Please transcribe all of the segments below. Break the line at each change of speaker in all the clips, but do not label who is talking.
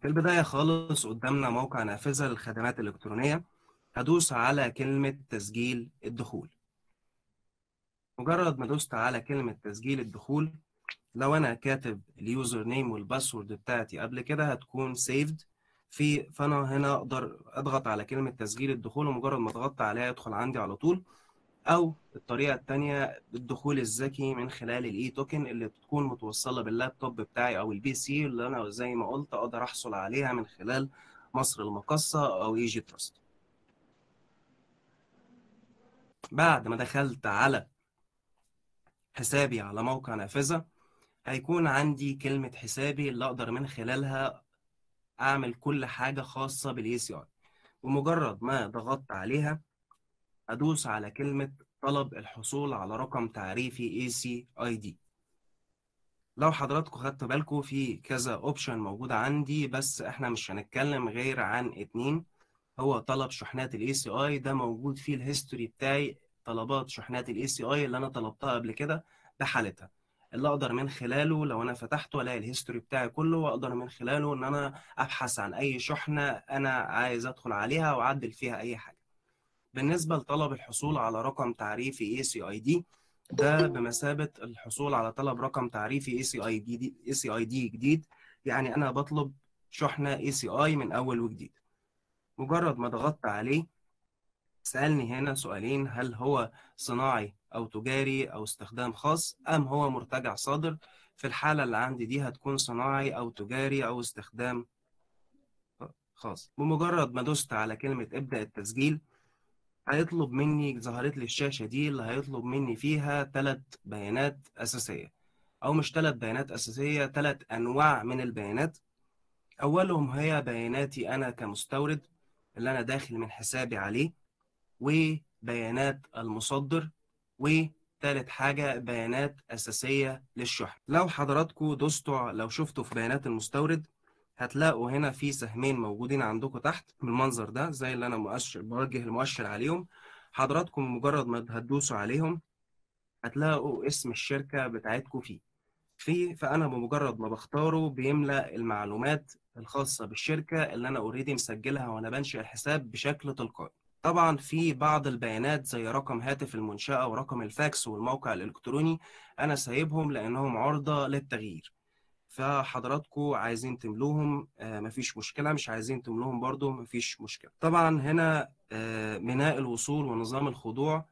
في البداية خالص قدامنا موقع نافذة للخدمات الإلكترونية هدوس على كلمة تسجيل الدخول. مجرد ما دوست على كلمة تسجيل الدخول لو أنا كاتب ال user name وال password بتاعتي قبل كده هتكون saved في فأنا هنا أقدر أضغط على كلمة تسجيل الدخول ومجرد ما أضغط عليها يدخل عندي على طول. أو الطريقة التانية الدخول الذكي من خلال ال e-token اللي بتكون متوصلة باللابتوب بتاعي أو ال PC اللي أنا زي ما قلت أقدر أحصل عليها من خلال مصر المقصة أو Egypt Trust بعد ما دخلت على حسابي على موقع نافذة هيكون عندي كلمة حسابي اللي أقدر من خلالها أعمل كل حاجة خاصة بال ACI ومجرد ما ضغطت عليها أدوس على كلمة طلب الحصول على رقم تعريفي ACID لو حضراتكم خدتوا بالكم في كذا option موجودة عندي بس إحنا مش هنتكلم غير عن اتنين. هو طلب شحنات ال ACI ده موجود فيه ال history بتاعي طلبات شحنات ال ACI اللي أنا طلبتها قبل كده بحالتها. اللي أقدر من خلاله لو أنا فتحته ألاقي ال history بتاعي كله وأقدر من خلاله إن أنا أبحث عن أي شحنة أنا عايز أدخل عليها وأعدل فيها أي حاجة. بالنسبة لطلب الحصول على رقم تعريفي ACID ده بمثابة الحصول على طلب رقم تعريفي ACID ACID جديد. يعني أنا بطلب شحنة ACI من أول وجديد. مجرد ما ضغطت عليه سألني هنا سؤالين هل هو صناعي أو تجاري أو استخدام خاص أم هو مرتجع صادر؟ في الحالة اللي عندي دي هتكون صناعي أو تجاري أو استخدام خاص. بمجرد ما دوست على كلمة إبدأ التسجيل هيطلب مني ظهرت لي الشاشة دي اللي هيطلب مني فيها ثلاث بيانات أساسية. أو مش ثلاث بيانات أساسية ثلاث أنواع من البيانات. أولهم هي بياناتي أنا كمستورد اللي أنا داخل من حسابي عليه وبيانات المصدر وثالث حاجة بيانات أساسية للشحن. لو حضراتكم دوستوا لو شفتوا في بيانات المستورد هتلاقوا هنا في سهمين موجودين عندكم تحت بالمنظر ده زي اللي أنا مؤشر بوجه المؤشر عليهم. حضراتكم مجرد ما هتدوسوا عليهم هتلاقوا اسم الشركة بتاعتكم فيه. في فأنا بمجرد ما بختاره بيملأ المعلومات الخاصة بالشركة اللي أنا already مسجلها وأنا بنشئ الحساب بشكل تلقائي. طبعا في بعض البيانات زي رقم هاتف المنشأة ورقم الفاكس والموقع الإلكتروني أنا سايبهم لأنهم عرضة للتغيير. فحضراتكم عايزين تملوهم آه مفيش مشكلة مش عايزين تملوهم برضو مفيش مشكلة. طبعا هنا آه ميناء الوصول ونظام الخضوع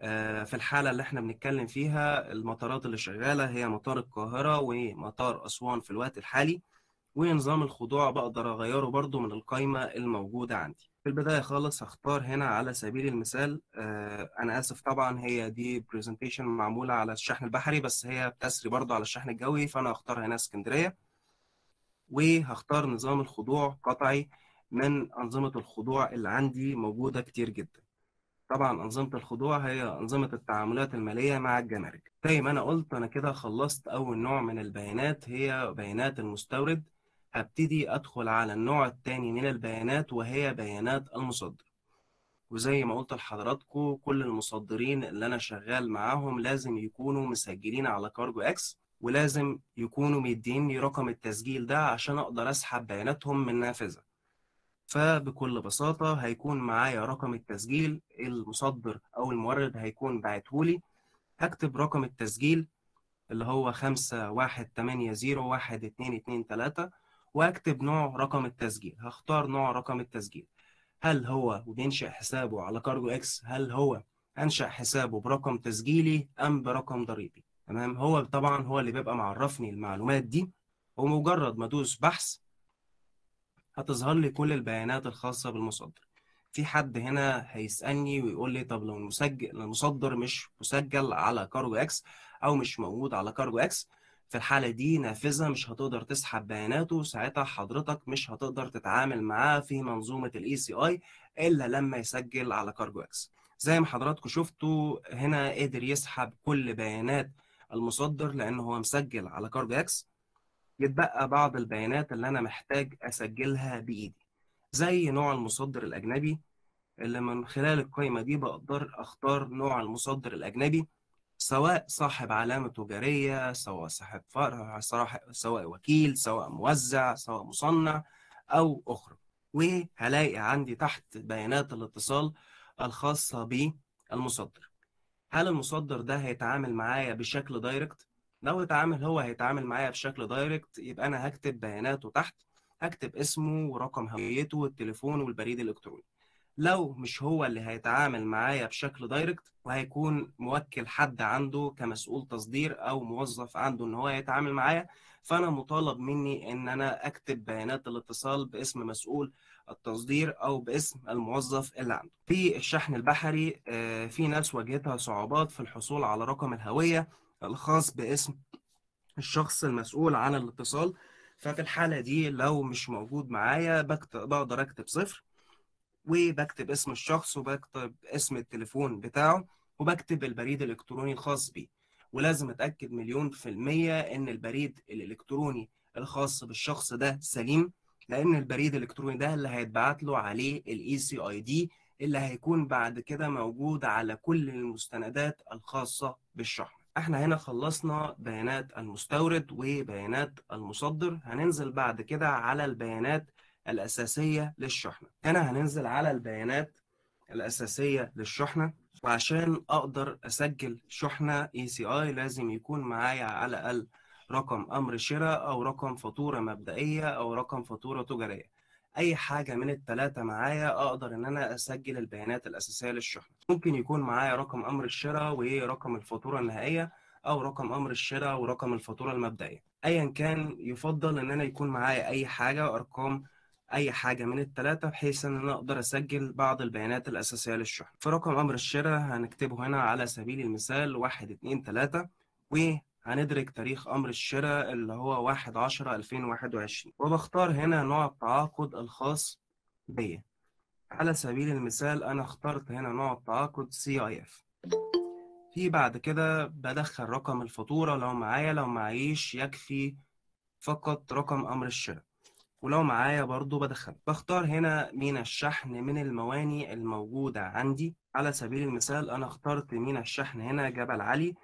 آه في الحالة اللي إحنا بنتكلم فيها المطارات اللي شغالة هي مطار القاهرة ومطار أسوان في الوقت الحالي ونظام الخضوع بقدر أغيره برضو من القائمة الموجودة عندي. في البداية خالص هختار هنا على سبيل المثال أنا آسف طبعا هي دي برزنتيشن معمولة على الشحن البحري بس هي بتسري برضو على الشحن الجوي فأنا هختار هنا اسكندرية. وهختار نظام الخضوع قطعي من أنظمة الخضوع اللي عندي موجودة كتير جدا. طبعا أنظمة الخضوع هي أنظمة التعاملات المالية مع الجمارك. زي ما أنا قلت أنا كده خلصت أول نوع من البيانات هي بيانات المستورد. هبتدي أدخل على النوع الثاني من البيانات وهي بيانات المصدر. وزي ما قلت لحضراتكم كل المصدرين اللي أنا شغال معاهم لازم يكونوا مسجلين على كارجو إكس ولازم يكونوا مديني رقم التسجيل ده عشان أقدر أسحب بياناتهم من نافذة. فبكل بساطة هيكون معايا رقم التسجيل المصدر أو المورد هيكون باعتهولي هكتب رقم التسجيل اللي هو خمسة واحد تمانية زيرو واحد اتنين اتنين تلاتة. واكتب نوع رقم التسجيل. هختار نوع رقم التسجيل. هل هو بينشأ حسابه على CargoX؟ هل هو أنشأ حسابه برقم تسجيلي أم برقم ضريبي؟ تمام؟ هو طبعا هو اللي بيبقى معرفني المعلومات دي. ومجرد ما ادوس بحث هتظهر لي كل البيانات الخاصة بالمصدر. في حد هنا هيسألني ويقول لي طب لو المسجل المصدر مش مسجل على CargoX أو مش موجود على CargoX في الحالة دي نافذة مش هتقدر تسحب بياناته ساعتها حضرتك مش هتقدر تتعامل معاه في منظومة ال ACI إلا لما يسجل على CargoX زي ما حضراتكم شفتوا هنا قدر يسحب كل بيانات المصدر لأنه هو مسجل على كارجو إكس يتبقى بعض البيانات اللي أنا محتاج أسجلها بإيدي. زي نوع المصدر الأجنبي اللي من خلال القائمة دي بقدر أختار نوع المصدر الأجنبي. سواء صاحب علامة تجارية سواء صاحب فرع سواء وكيل سواء موزع سواء مصنع أو أخرى. وهلاقي عندي تحت بيانات الاتصال الخاصة بالمصدر. هل المصدر ده هيتعامل معايا بشكل direct؟ لو اتعامل هو هيتعامل معايا بشكل direct يبقى أنا هكتب بياناته تحت هكتب اسمه ورقم هويته والتليفون والبريد الإلكتروني. لو مش هو اللي هيتعامل معايا بشكل direct وهيكون موكل حد عنده كمسؤول تصدير أو موظف عنده إن هو يتعامل معايا. فأنا مطالب مني إن أنا أكتب بيانات الاتصال باسم مسؤول التصدير أو باسم الموظف اللي عنده. في الشحن البحري آه، في ناس واجهتها صعوبات في الحصول على رقم الهوية الخاص باسم الشخص المسؤول عن الاتصال. ففي الحالة دي لو مش موجود معايا بقدر أكتب صفر. وبكتب اسم الشخص وبكتب اسم التليفون بتاعه وبكتب البريد الإلكتروني الخاص بيه. ولازم أتأكد مليون في المية إن البريد الإلكتروني الخاص بالشخص ده سليم لأن البريد الإلكتروني ده اللي هيتبعت له عليه ال ACID اللي هيكون بعد كده موجود على كل المستندات الخاصة بالشحن. إحنا هنا خلصنا بيانات المستورد وبيانات المصدر. هننزل بعد كده على البيانات الأساسية للشحنة. هنا هننزل على البيانات الأساسية للشحنة. وعشان أقدر أسجل شحنة ACI لازم يكون معايا على الأقل رقم أمر شراء أو رقم فاتورة مبدئية أو رقم فاتورة تجارية. أي حاجة من التلاتة معايا أقدر إن أنا أسجل البيانات الأساسية للشحنة. ممكن يكون معايا رقم أمر الشراء ورقم الفاتورة النهائية أو رقم أمر الشراء ورقم الفاتورة المبدئية. أيا كان يفضل إن أنا يكون معايا أي حاجة أرقام أي حاجة من الثلاثه بحيث إن أنا أقدر أسجل بعض البيانات الأساسية للشحن. في رقم أمر الشراء هنكتبه هنا على سبيل المثال واحد اتنين تلاتة وهندرج تاريخ أمر الشراء اللي هو واحد عشرة ألفين واحد وعشرين. وبختار هنا نوع التعاقد الخاص بيا. على سبيل المثال أنا اخترت هنا نوع التعاقد اف في بعد كده بدخل رقم الفاتورة لو معايا لو معيش يكفي فقط رقم أمر الشراء. ولو معايا برضو بدخل. بختار هنا مينا الشحن من المواني الموجودة عندي. على سبيل المثال أنا اخترت مينا الشحن هنا جبل علي.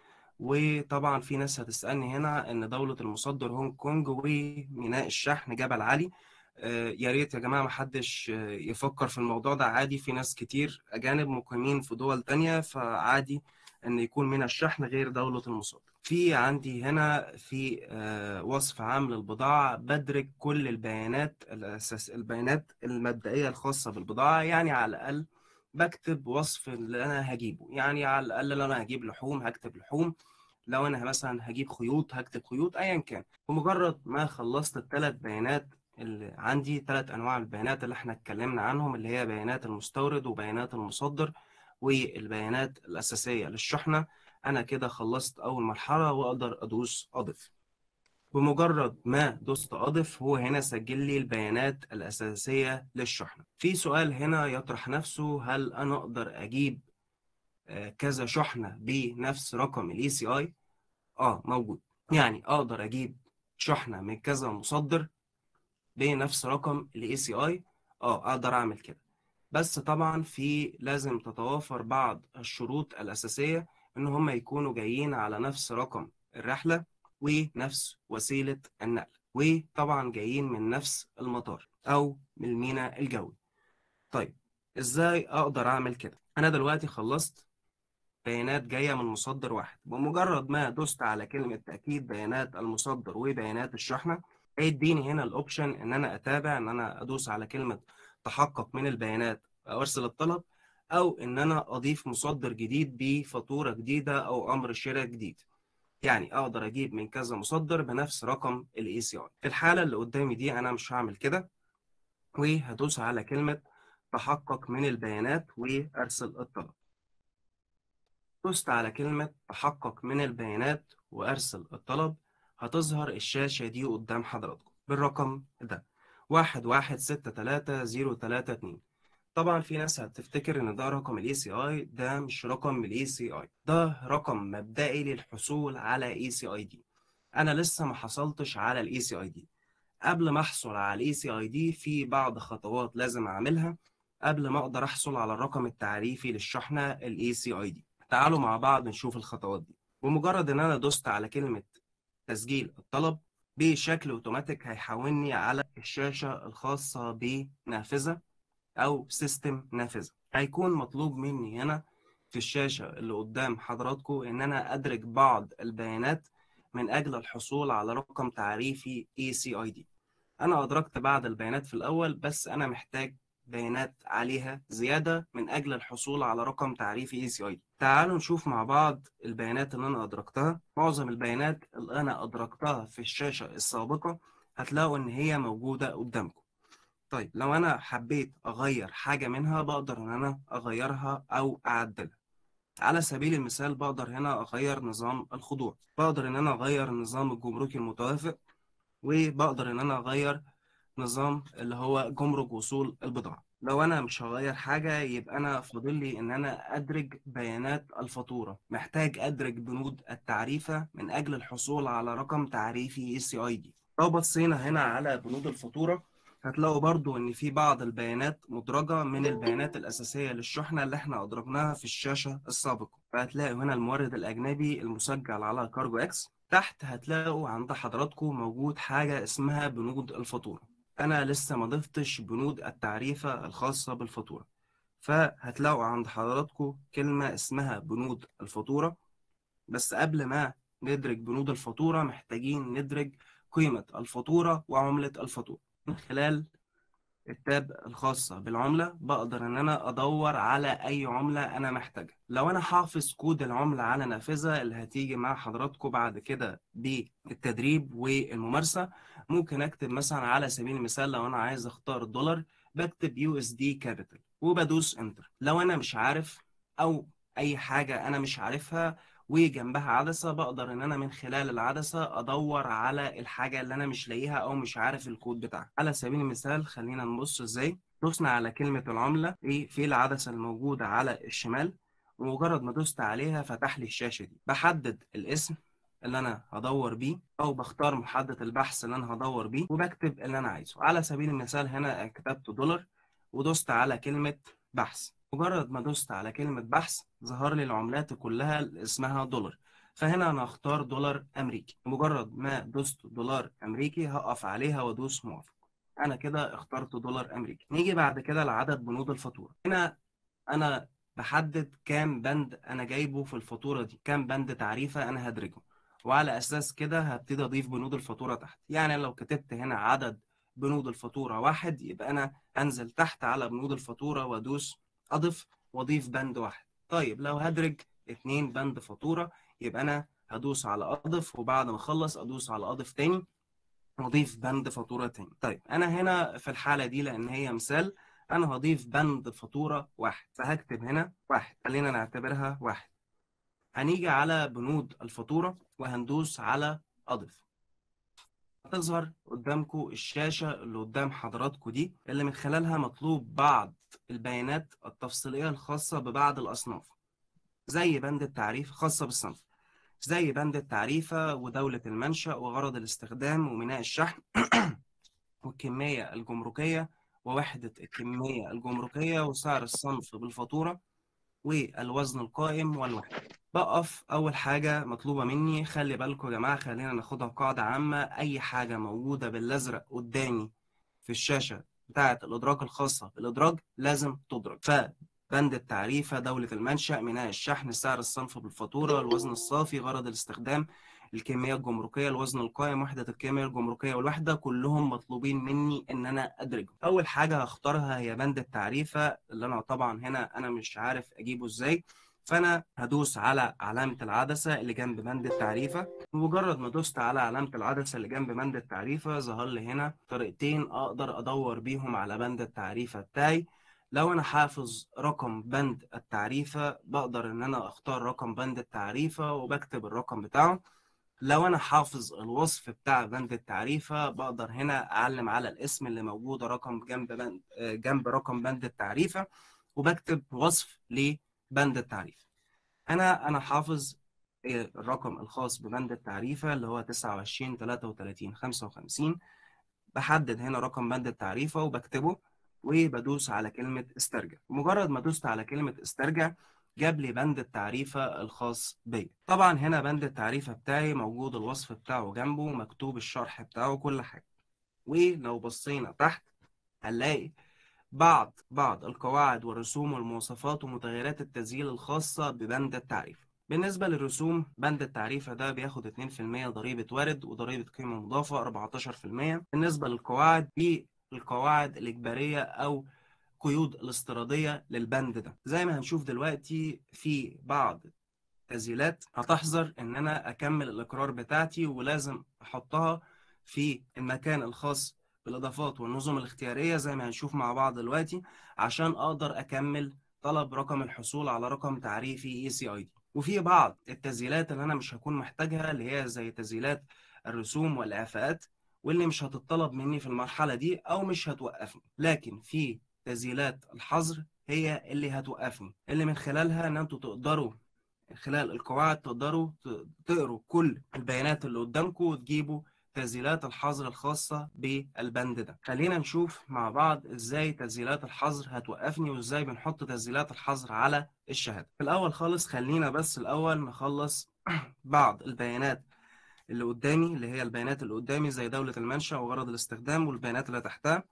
وطبعا في ناس هتسألني هنا إن دولة المصدر هونج كونج وميناء الشحن جبل علي. آه، يا ريت يا جماعة محدش آه، يفكر في الموضوع ده. عادي في ناس كتير أجانب مقيمين في دول تانية. فعادي إن يكون من الشحن غير دولة المصدر. في عندي هنا في آه، وصف عام للبضاعة بدرج كل البيانات الأساس البيانات المبدئية الخاصة بالبضاعة يعني على الأقل بكتب وصف اللي أنا هجيبه. يعني على الأقل لو أنا هجيب لحوم هكتب لحوم. لو أنا مثلا هجيب خيوط هكتب خيوط أيا كان. بمجرد ما خلصت الثلاث بيانات اللي عندي ثلاث أنواع البيانات اللي إحنا اتكلمنا عنهم اللي هي بيانات المستورد وبيانات المصدر والبيانات الأساسية للشحنة أنا كده خلصت أول مرحلة وأقدر أدوس أضف بمجرد ما دوست أضف هو هنا سجل لي البيانات الأساسية للشحنة. في سؤال هنا يطرح نفسه هل أنا أقدر أجيب آه، كذا شحنة بنفس رقم ال ECI؟ آه موجود. يعني أقدر أجيب شحنة من كذا مصدر بنفس رقم ال ECI؟ آه أقدر أعمل كده. بس طبعا في لازم تتوافر بعض الشروط الأساسية. إن هم يكونوا جايين على نفس رقم الرحلة ونفس وسيلة النقل وطبعا جايين من نفس المطار أو من الميناء الجوي. طيب إزاي أقدر أعمل كده؟ أنا دلوقتي خلصت بيانات جاية من مصدر واحد. بمجرد ما دوست على كلمة تأكيد بيانات المصدر وبيانات الشحنة هيديني هنا الأوبشن إن أنا أتابع إن أنا أدوس على كلمة تحقق من البيانات أو أرسل الطلب. أو إن أنا أضيف مصدر جديد بفاتورة جديدة أو أمر شراء جديد. يعني أقدر أجيب من كذا مصدر بنفس رقم ال ECI في الحالة اللي قدامي دي أنا مش هعمل كده وهدوس على كلمة تحقق من البيانات وأرسل الطلب. دوست على كلمة تحقق من البيانات وأرسل الطلب. هتظهر الشاشة دي قدام حضراتكم بالرقم ده. واحد واحد ستة تلاتة زيرو تلاتة اتنين. طبعا في ناس هتفتكر إن ده رقم ال ACI ده مش رقم ال ACI ده رقم مبدئي للحصول على ACID أنا لسه ما حصلتش على ال ACID قبل ما أحصل على ال ACID في بعض خطوات لازم أعملها. قبل ما أقدر أحصل على الرقم التعريفي للشحنة ال ACID تعالوا مع بعض نشوف الخطوات دي. بمجرد إن أنا دوست على كلمة تسجيل الطلب بشكل أوتوماتيك هيحولني على الشاشة الخاصة بنافذة. أو system نافذة. هيكون مطلوب مني هنا في الشاشة اللي قدام حضراتكم إن أنا أدرج بعض البيانات من أجل الحصول على رقم تعريفي ECID أنا أدركت بعض البيانات في الأول بس أنا محتاج بيانات عليها زيادة من أجل الحصول على رقم تعريفي ECID تعالوا نشوف مع بعض البيانات اللي أنا أدركتها معظم البيانات اللي أنا أدركتها في الشاشة السابقة هتلاقوا إن هي موجودة قدامكم طيب لو أنا حبيت أغير حاجة منها بقدر إن أنا أغيرها أو أعدلها. على سبيل المثال بقدر هنا أغير نظام الخضوع بقدر إن أنا أغير النظام الجمركي المتوافق وبقدر إن أنا أغير نظام اللي هو جمرك وصول البضاعة. لو أنا مش هغير حاجة يبقى أنا فاضل لي إن أنا أدرج بيانات الفاتورة. محتاج أدرج بنود التعريفة من أجل الحصول على رقم تعريفي ACID لو بصينا هنا على بنود الفاتورة هتلاقوا برضو إن في بعض البيانات مدرجة من البيانات الأساسية للشحنة اللي إحنا أدرجناها في الشاشة السابقة. فهتلاقوا هنا المورد الأجنبي المسجل على CargoX. تحت هتلاقوا عند حضراتكم موجود حاجة اسمها بنود الفاتورة. أنا لسه ما ضفتش بنود التعريفة الخاصة بالفاتورة. فهتلاقوا عند حضراتكم كلمة اسمها بنود الفاتورة. بس قبل ما ندرج بنود الفاتورة محتاجين ندرج قيمة الفاتورة وعملة الفاتورة. من خلال التاب الخاصة بالعملة بقدر إن أنا أدور على أي عملة أنا محتاجها. لو أنا حافظ كود العملة على نافذة اللي هتيجي مع حضراتكم بعد كده بالتدريب والممارسة ممكن أكتب مثلا على سبيل المثال لو أنا عايز أختار الدولار بكتب USD capital وبدوس Enter لو أنا مش عارف أو أي حاجة أنا مش عارفها وجنبها عدسة بقدر إن أنا من خلال العدسة أدور على الحاجة اللي أنا مش لاقيها أو مش عارف الكود بتاعها. على سبيل المثال خلينا نبص إزاي. دوسنا على كلمة العملة إيه في العدسة الموجودة على الشمال. ومجرد ما دوست عليها فتح لي الشاشة دي. بحدد الاسم اللي أنا هدور بيه أو بختار محدد البحث اللي أنا هدور بيه وبكتب اللي أنا عايزه. على سبيل المثال هنا كتبت دولار ودوست على كلمة بحث. مجرد ما دوست على كلمة بحث ظهر لي العملات كلها اسمها دولار. فهنا أنا هختار دولار أمريكي. مجرد ما دوست دولار أمريكي هقف عليها وأدوس موافق. أنا كده اخترت دولار أمريكي. نيجي بعد كده لعدد بنود الفاتورة. هنا أنا بحدد كام بند أنا جايبه في الفاتورة دي. كام بند تعريفة أنا هدرجه وعلى أساس كده هبتدي أضيف بنود الفاتورة تحت. يعني لو كتبت هنا عدد بنود الفاتورة واحد يبقى أنا أنزل تحت على بنود الفاتورة وأدوس أضف وأضيف بند واحد. طيب لو هدرج اتنين بند فاتورة يبقى أنا هدوس على أضف وبعد ما أخلص أدوس على أضف تاني وأضيف بند فاتورة تاني. طيب أنا هنا في الحالة دي لأن هي مثال أنا هضيف بند فاتورة واحد. فهكتب هنا واحد. خلينا نعتبرها واحد. هنيجي على بنود الفاتورة وهندوس على أضف هتظهر قدامكم الشاشة اللي قدام حضراتكم دي اللي من خلالها مطلوب بعض البيانات التفصيلية الخاصة ببعض الأصناف زي بند التعريف خاصة بالصنف زي بند التعريفة ودولة المنشأ وغرض الاستخدام وميناء الشحن والكمية الجمركية ووحدة الكمية الجمركية وسعر الصنف بالفاتورة والوزن القائم والوحدة. بقف أول حاجة مطلوبة مني خلي بالكم يا جماعة خلينا ناخدها قاعدة عامة أي حاجة موجودة بالأزرق قدامي في الشاشة بتاعة الإدراج الخاصة بالإدراج لازم تدرج فبند التعريفة دولة المنشأ ميناء الشحن سعر الصنف بالفاتورة الوزن الصافي غرض الاستخدام. الكمية الجمركية الوزن القائم وحدة الكمية الجمركية والوحدة كلهم مطلوبين مني إن أنا أدرجهم أول حاجة هختارها هي بند التعريفة اللي أنا طبعا هنا أنا مش عارف أجيبه إزاي فأنا هدوس على علامة العدسة اللي جنب بند التعريفة. بمجرد ما دوست على علامة العدسة اللي جنب بند التعريفة ظهر لي هنا طريقتين أقدر أدور بيهم على بند التعريفة بتاعي. لو أنا حافظ رقم بند التعريفة بقدر إن أنا أختار رقم بند التعريفة وبكتب الرقم بتاعه. لو أنا حافظ الوصف بتاع بند التعريفة بقدر هنا أعلم على الاسم اللي موجود رقم جنب بند جنب رقم بند التعريفة وبكتب وصف لبند التعريفة. أنا أنا حافظ الرقم الخاص ببند التعريفة اللي هو 29 33 55 بحدد هنا رقم بند التعريفة وبكتبه وبدوس على كلمة استرجع. مجرد ما دوست على كلمة استرجع جاب لي بند التعريفة الخاص بيا. طبعا هنا بند التعريفة بتاعي موجود الوصف بتاعه جنبه مكتوب الشرح بتاعه كل حاجة. ولو بصينا تحت هنلاقي بعض بعض القواعد والرسوم والمواصفات ومتغيرات التسجيل الخاصة ببند التعريف بالنسبة للرسوم بند التعريفة ده بياخد 2% ضريبة وارد وضريبة قيمة مضافة 14% بالنسبة للقواعد دي القواعد الإجبارية أو قيود الاستيرادية للبند ده. زي ما هنشوف دلوقتي في بعض تسجيلات هتحذر إن أنا أكمل الإقرار بتاعتي ولازم أحطها في المكان الخاص بالإضافات والنظم الاختيارية زي ما هنشوف مع بعض دلوقتي عشان أقدر أكمل طلب رقم الحصول على رقم تعريفي اي سي اي دي وفي بعض التسجيلات اللي أنا مش هكون محتاجها اللي هي زي تسجيلات الرسوم والإعفاءات واللي مش هتطلب مني في المرحلة دي أو مش هتوقفني. لكن في تسجيلات الحظر هي اللي هتوقفني اللي من خلالها إن أنتوا تقدروا خلال القواعد تقدروا تقروا كل البيانات اللي قدامكم وتجيبوا تسجيلات الحظر الخاصة بالبند ده. خلينا نشوف مع بعض إزاي تسجيلات الحظر هتوقفني وإزاي بنحط تسجيلات الحظر على الشهادة. في الأول خالص خلينا بس الأول نخلص بعض البيانات اللي قدامي اللي هي البيانات اللي قدامي زي دولة المنشأ وغرض الاستخدام والبيانات اللي تحتها.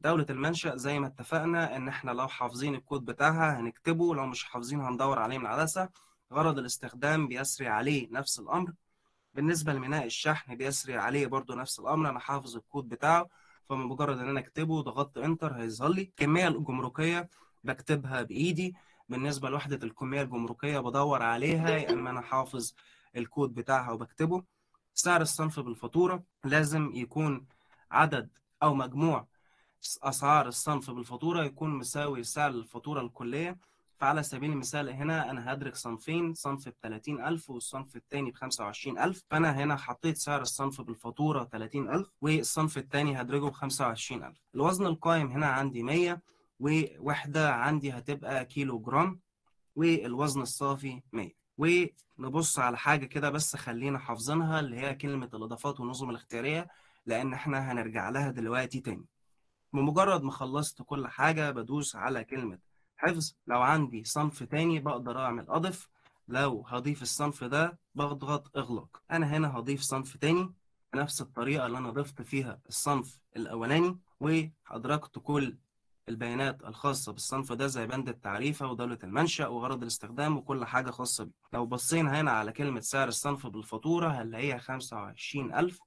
دولة المنشأ زي ما اتفقنا إن إحنا لو حافظين الكود بتاعها هنكتبه لو مش حافظين هندور عليه من العدسة. غرض الاستخدام بيسري عليه نفس الأمر. بالنسبة لميناء الشحن بيسري عليه برضو نفس الأمر أنا حافظ الكود بتاعه فمجرد إن أنا أكتبه ضغطت إنتر هيظهر لي. الكمية الجمركية بكتبها بإيدي. بالنسبة لوحدة الكمية الجمركية بدور عليها يا إما أنا حافظ الكود بتاعها وبكتبه. سعر الصنف بالفاتورة لازم يكون عدد أو مجموع أسعار الصنف بالفاتورة يكون مساوي سعر الفاتورة الكلية فعلى سبيل المثال هنا أنا هدرك صنفين صنف ب 30000 والصنف التاني ب 25000 فأنا هنا حطيت سعر الصنف بالفاتورة 30000 والصنف التاني هدرجه ب 25000 الوزن القائم هنا عندي 100 ووحدة عندي هتبقى كيلو جرام والوزن الصافي 100 ونبص على حاجة كده بس خلينا حافظينها اللي هي كلمة الإضافات والنظم الاختيارية لأن إحنا هنرجع لها دلوقتي تاني. بمجرد ما خلصت كل حاجة بدوس على كلمة حفظ. لو عندي صنف تاني بقدر أعمل أضف لو هضيف الصنف ده بضغط إغلاق. أنا هنا هضيف صنف تاني بنفس الطريقة اللي أنا ضفت فيها الصنف الأولاني وأدركت كل البيانات الخاصة بالصنف ده زي بند التعريفة ودولة المنشأ وغرض الاستخدام وكل حاجة خاصة بيه. لو بصينا هنا على كلمة سعر الصنف بالفاتورة هنلاقيها 25000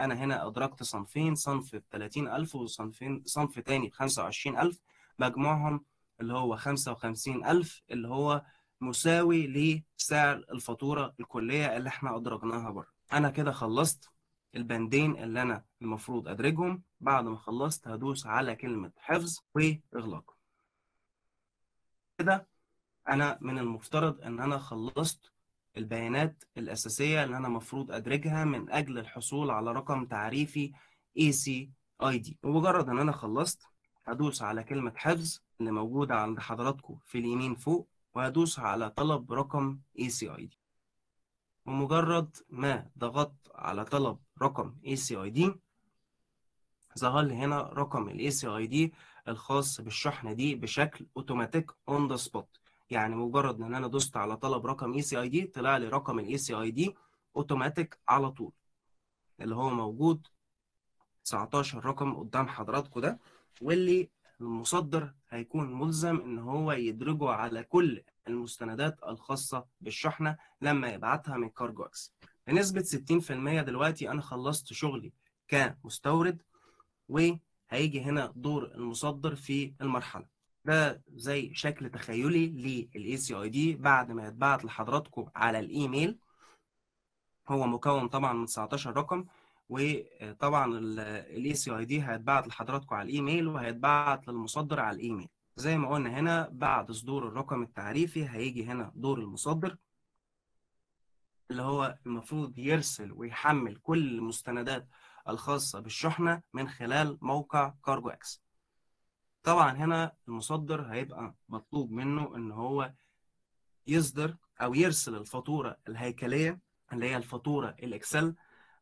أنا هنا أدركت صنفين صنف ب 30000 وصنفين صنف تاني ب 25000 مجموعهم اللي هو 55000 اللي هو مساوي لسعر الفاتورة الكلية اللي إحنا أدرجناها بره. أنا كده خلصت البندين اللي أنا المفروض أدرجهم. بعد ما خلصت هدوس على كلمة حفظ وإغلاق. كده أنا من المفترض إن أنا خلصت البيانات الأساسية اللي أنا مفروض أدرجها من أجل الحصول على رقم تعريفي ACID ومجرد إن أنا خلصت هدوس على كلمة حفظ اللي موجودة عند حضراتكم في اليمين فوق وهدوس على طلب رقم ACID ومجرد ما ضغطت على طلب رقم ACID ظهر لي هنا رقم ال ACID الخاص بالشحنة دي بشكل اوتوماتيك on the spot يعني مجرد إن أنا دوست على طلب رقم ACID طلع لي رقم ال ACID اوتوماتيك على طول. اللي هو موجود 19 رقم قدام حضراتكم ده واللي المصدر هيكون ملزم إن هو يدرجه على كل المستندات الخاصة بالشحنة لما يبعتها من CargoX. بنسبة 60% دلوقتي أنا خلصت شغلي كمستورد وهيجي هنا دور المصدر في المرحلة. ده زي شكل تخيلي لل ACID بعد ما يتبعت لحضراتكم على الإيميل. هو مكون طبعا من 19 رقم وطبعا ال ACID هيتبعت لحضراتكم على الإيميل وهيتبعت للمصدر على الإيميل. زي ما قلنا هنا بعد صدور الرقم التعريفي هيجي هنا دور المصدر اللي هو المفروض يرسل ويحمل كل المستندات الخاصة بالشحنة من خلال موقع CargoX طبعا هنا المصدر هيبقى مطلوب منه إن هو يصدر أو يرسل الفاتورة الهيكلية اللي هي الفاتورة ال Excel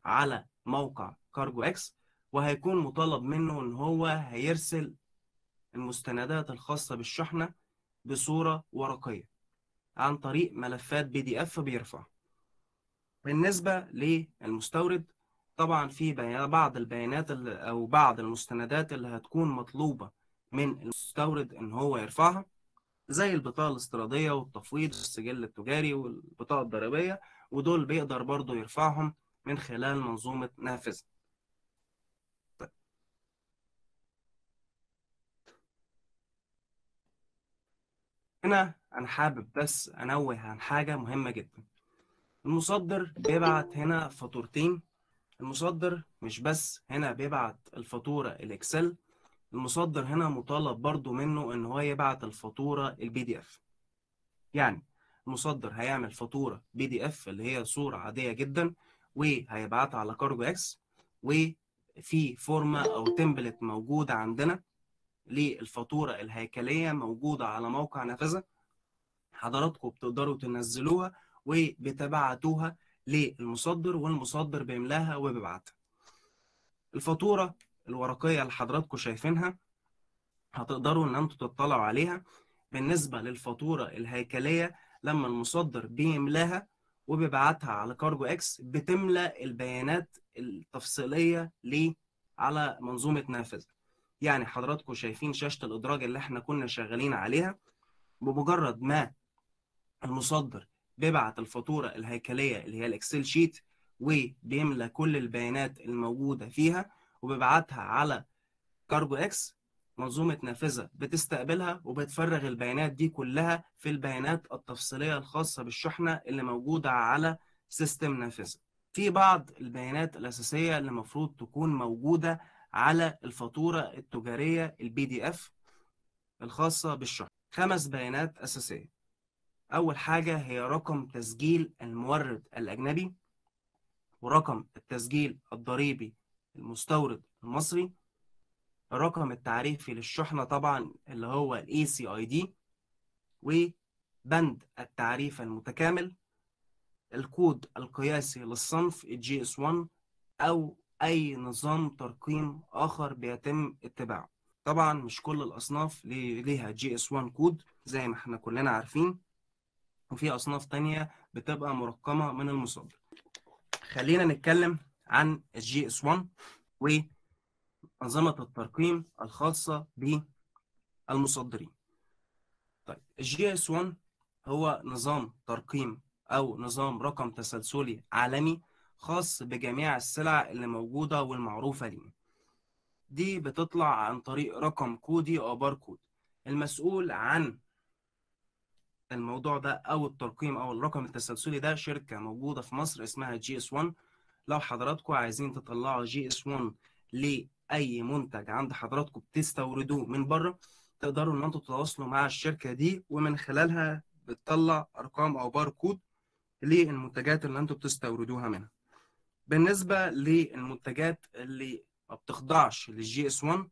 على موقع CargoX وهيكون مطالب منه إن هو هيرسل المستندات الخاصة بالشحنة بصورة ورقية عن طريق ملفات PDF بيرفع. بالنسبة للمستورد طبعا في بعض البيانات أو بعض المستندات اللي هتكون مطلوبة من المستورد إن هو يرفعها زي البطاقة الاستيرادية والتفويض والسجل التجاري والبطاقة الضريبية ودول بيقدر برضو يرفعهم من خلال منظومة نافذة. طيب. هنا أنا حابب بس أنوه عن حاجة مهمة جدا. المصدر بيبعت هنا فاتورتين. المصدر مش بس هنا بيبعت الفاتورة ال Excel المصدر هنا مطالب برضو منه إن هو يبعت الفاتورة ال PDF يعني المصدر هيعمل فاتورة PDF اللي هي صورة عادية جدا وهيبعتها على CargoX وفي فورمة أو template موجودة عندنا للفاتورة الهيكلية موجودة على موقع نافذة. حضراتكم بتقدروا تنزلوها وبتبعتوها للمصدر والمصدر بيملاها وبيبعتها. الفاتورة الورقية اللي حضراتكم شايفينها هتقدروا إن أنتوا تطلعوا عليها بالنسبة للفاتورة الهيكلية لما المصدر بيملاها وبيبعتها على كارجو إكس بتملى البيانات التفصيلية ليه على منظومة نافذة يعني حضراتكم شايفين شاشة الإدراج اللي إحنا كنا شغالين عليها؟ بمجرد ما المصدر بيبعت الفاتورة الهيكلية اللي هي ال Excel sheet وبيملى كل البيانات الموجودة فيها وبيبعتها على CargoX منظومة نافذة بتستقبلها وبتفرغ البيانات دي كلها في البيانات التفصيلية الخاصة بالشحنة اللي موجودة على system نافذة. في بعض البيانات الأساسية اللي المفروض تكون موجودة على الفاتورة التجارية ال PDF الخاصة بالشحن. خمس بيانات أساسية. أول حاجة هي رقم تسجيل المورد الأجنبي ورقم التسجيل الضريبي المستورد المصري الرقم التعريفي للشحنة طبعا اللي هو ال ACID وبند التعريف المتكامل الكود القياسي للصنف ال GS1 أو أي نظام ترقيم آخر بيتم اتباعه. طبعا مش كل الأصناف لي- ليها GS1 code زي ما إحنا كلنا عارفين وفي أصناف تانية بتبقى مرقمة من المصدر خلينا نتكلم عن ال GS1 وأنظمة الترقيم الخاصة بالمصدرين. طيب ال GS1 هو نظام ترقيم أو نظام رقم تسلسلي عالمي خاص بجميع السلع اللي موجودة والمعروفة لينا دي بتطلع عن طريق رقم كودي أو باركود. المسؤول عن الموضوع ده أو الترقيم أو الرقم التسلسلي ده شركة موجودة في مصر اسمها GS1 لو حضراتكم عايزين تطلعوا GS1 لأي منتج عند حضراتكم بتستوردوه من بره تقدروا إن أنتوا تتواصلوا مع الشركة دي ومن خلالها بتطلع أرقام أو باركود للمنتجات اللي أنتوا بتستوردوها منها. بالنسبة للمنتجات اللي ما بتخضعش لل GS1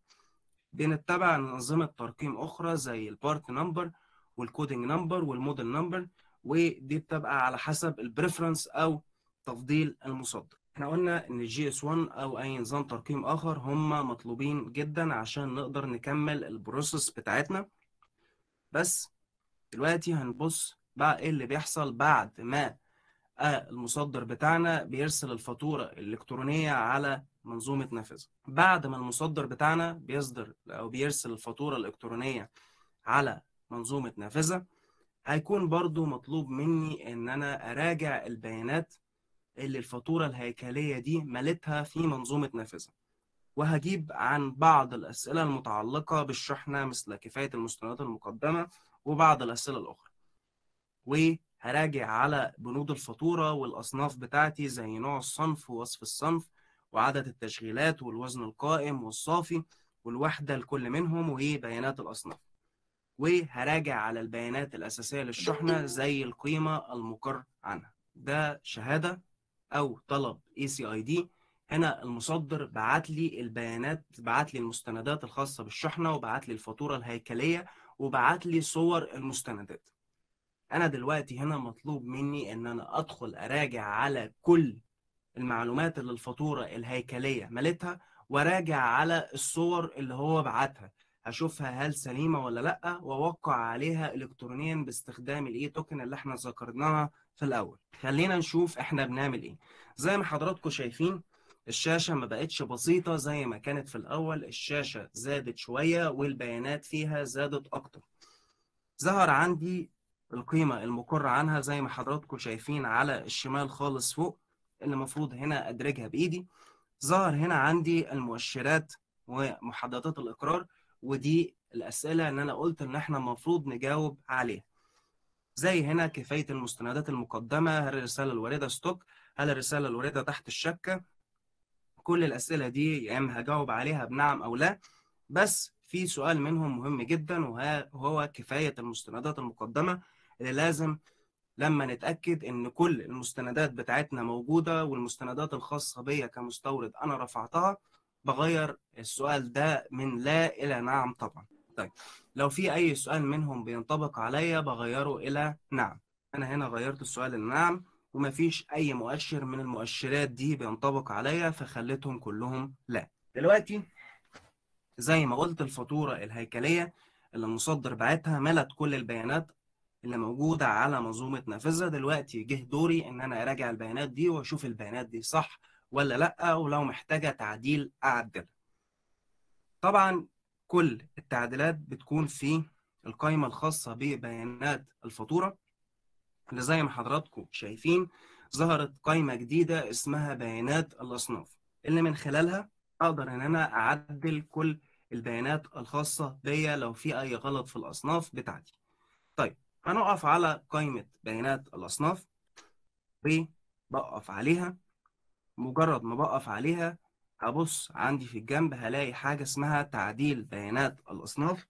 بنتبع أنظمة ترقيم أخرى زي ال part number وال coding number وال model number ودي بتبقى على حسب ال preference أو تفضيل المصدر. إحنا قلنا إن ال GS1 أو أي نظام ترقيم آخر هم مطلوبين جدا عشان نقدر نكمل ال process بتاعتنا. بس دلوقتي هنبص بقى إيه اللي بيحصل بعد ما آه المصدر بتاعنا بيرسل الفاتورة الإلكترونية على منظومة نافذة. بعد ما المصدر بتاعنا بيصدر أو بيرسل الفاتورة الإلكترونية على منظومة نافذة هيكون برضو مطلوب مني إن أنا أراجع البيانات اللي الفاتورة الهيكلية دي ملتها في منظومة نافذة. وهجيب عن بعض الأسئلة المتعلقة بالشحنة مثل كفاية المستندات المقدمة وبعض الأسئلة الأخرى. وهراجع على بنود الفاتورة والأصناف بتاعتي زي نوع الصنف ووصف الصنف وعدد التشغيلات والوزن القائم والصافي والوحدة لكل منهم وبيانات الأصناف. وهراجع على البيانات الأساسية للشحنة زي القيمة المقر عنها. ده شهادة أو طلب ECID هنا المصدر بعت لي البيانات بعت لي المستندات الخاصة بالشحنة وبعت لي الفاتورة الهيكلية وبعت لي صور المستندات. أنا دلوقتي هنا مطلوب مني إن أنا أدخل أراجع على كل المعلومات اللي الفاتورة الهيكلية ملتها وراجع على الصور اللي هو بعتها. هشوفها هل سليمة ولا لأ وأوقع عليها إلكترونيا باستخدام الإي توكن اللي إحنا ذكرناها في الأول. خلينا نشوف إحنا بنعمل إيه. زي ما حضراتكم شايفين الشاشة ما بقتش بسيطة زي ما كانت في الأول. الشاشة زادت شوية والبيانات فيها زادت أكتر. ظهر عندي القيمة المقر عنها زي ما حضراتكم شايفين على الشمال خالص فوق اللي المفروض هنا أدرجها بإيدي. ظهر هنا عندي المؤشرات ومحددات الإقرار ودي الأسئلة اللي أنا قلت إن إحنا المفروض نجاوب عليها. زي هنا كفاية المستندات المقدمة هل الرسالة الواردة ستوك؟ هل الرسالة الواردة تحت الشبكة كل الأسئلة دي يا إما هجاوب عليها بنعم أو لا. بس في سؤال منهم مهم جدا وهو كفاية المستندات المقدمة اللي لازم لما نتأكد إن كل المستندات بتاعتنا موجودة والمستندات الخاصة بيا كمستورد أنا رفعتها بغير السؤال ده من لا إلى نعم طبعا. طيب لو في أي سؤال منهم بينطبق عليا بغيره إلى نعم. أنا هنا غيرت السؤال إلى نعم ومفيش أي مؤشر من المؤشرات دي بينطبق عليا فخليتهم كلهم لا. دلوقتي زي ما قلت الفاتورة الهيكلية اللي المصدر بعتها ملت كل البيانات اللي موجودة على منظومة نافذة. دلوقتي جه دوري إن أنا أراجع البيانات دي وأشوف البيانات دي صح ولا لأ ولو محتاجة تعديل أعدلها طبعا كل التعديلات بتكون في القائمة الخاصة ببيانات الفاتورة اللي زي ما حضراتكم شايفين ظهرت قائمة جديدة اسمها بيانات الأصناف اللي من خلالها أقدر إن أنا أعدل كل البيانات الخاصة بيا لو في أي غلط في الأصناف بتاعتي. طيب هنقف على قائمة بيانات الأصناف وبقف عليها مجرد ما بقف عليها هبص عندي في الجنب هلاقي حاجة اسمها تعديل بيانات الأصناف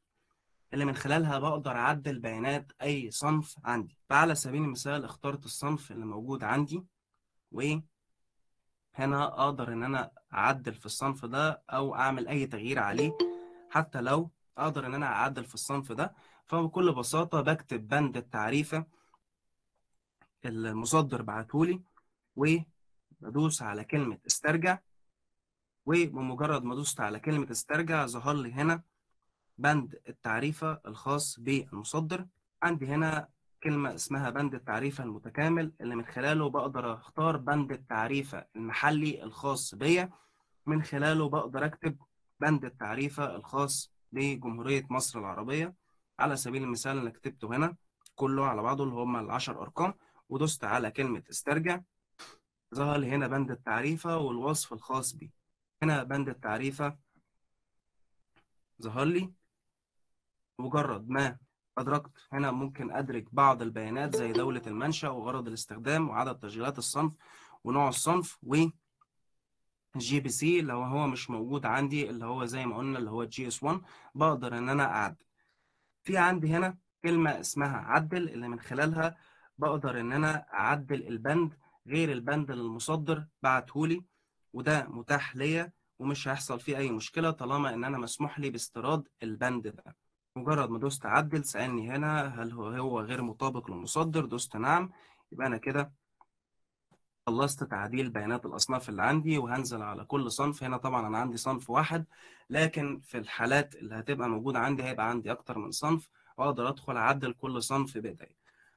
اللي من خلالها بقدر أعدل بيانات أي صنف عندي. فعلى سبيل المثال اخترت الصنف اللي موجود عندي وهنا أقدر إن أنا أعدل في الصنف ده أو أعمل أي تغيير عليه حتى لو أقدر إن أنا أعدل في الصنف ده. فبكل بساطة بكتب بند التعريفة المصدر بعتهولي وبدوس على كلمة استرجع. وبمجرد ما دوست على كلمة استرجع ظهر لي هنا بند التعريفة الخاص بالمصدر. عندي هنا كلمة اسمها بند التعريفة المتكامل اللي من خلاله بقدر أختار بند التعريفة المحلي الخاص بيا. من خلاله بقدر أكتب بند التعريفة الخاص بجمهورية مصر العربية. على سبيل المثال أنا كتبته هنا كله على بعضه اللي هم العشر أرقام ودوست على كلمة استرجع. ظهر لي هنا بند التعريفة والوصف الخاص بيه. هنا بند التعريفة. ظهر لي. مجرد ما أدرجت هنا ممكن أدرج بعض البيانات زي دولة المنشأ وغرض الاستخدام وعدد تشغيلات الصنف ونوع الصنف و GPC لو هو مش موجود عندي اللي هو زي ما قلنا اللي هو GS1 بقدر إن أنا أعدل. في عندي هنا كلمة اسمها عدل اللي من خلالها بقدر إن أنا أعدل البند غير البند اللي المصدر بعتهولي وده متاح ليا ومش هيحصل فيه أي مشكلة طالما إن أنا مسموح لي باستيراد البند ده. مجرد ما دوست عدل سألني هنا هل هو غير مطابق للمصدر؟ دوست نعم. يبقى أنا كده خلصت تعديل بيانات الأصناف اللي عندي وهنزل على كل صنف. هنا طبعا أنا عندي صنف واحد لكن في الحالات اللي هتبقى موجودة عندي هيبقى عندي أكتر من صنف وأقدر أدخل أعدل كل صنف بإيدي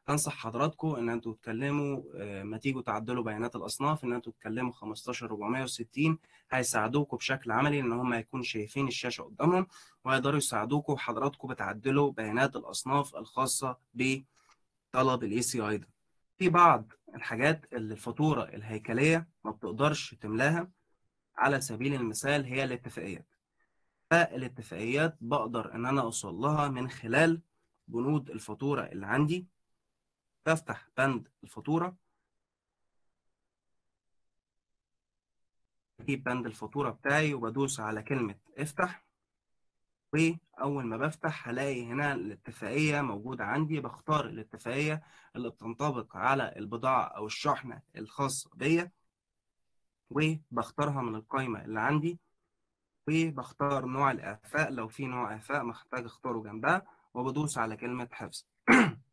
أنصح حضراتكم إن أنتوا تتكلموا ما تيجوا تعدلوا بيانات الأصناف إن أنتوا تتكلموا 15460 هيساعدوكم بشكل عملي إن هم يكونوا شايفين الشاشة قدامهم وهيقدروا يساعدوكم حضراتكم بتعدلوا بيانات الأصناف الخاصة بطلب ال ACID. في بعض الحاجات اللي الفاتورة الهيكلية ما بتقدرش تملاها على سبيل المثال هي الاتفاقيات. فالاتفاقيات بقدر إن أنا أوصل لها من خلال بنود الفاتورة اللي عندي بفتح بند الفاتورة. بجيب بند الفاتورة بتاعي وبدوس على كلمة افتح. وأول ما بفتح هلاقي هنا الاتفاقية موجودة عندي. بختار الاتفاقية اللي بتنطبق على البضاعة أو الشحنة الخاصة بيا. وبختارها من القائمة اللي عندي. وبختار نوع الإعفاء. لو في نوع إعفاء محتاج أختاره جنبها. وبدوس على كلمة حفظ.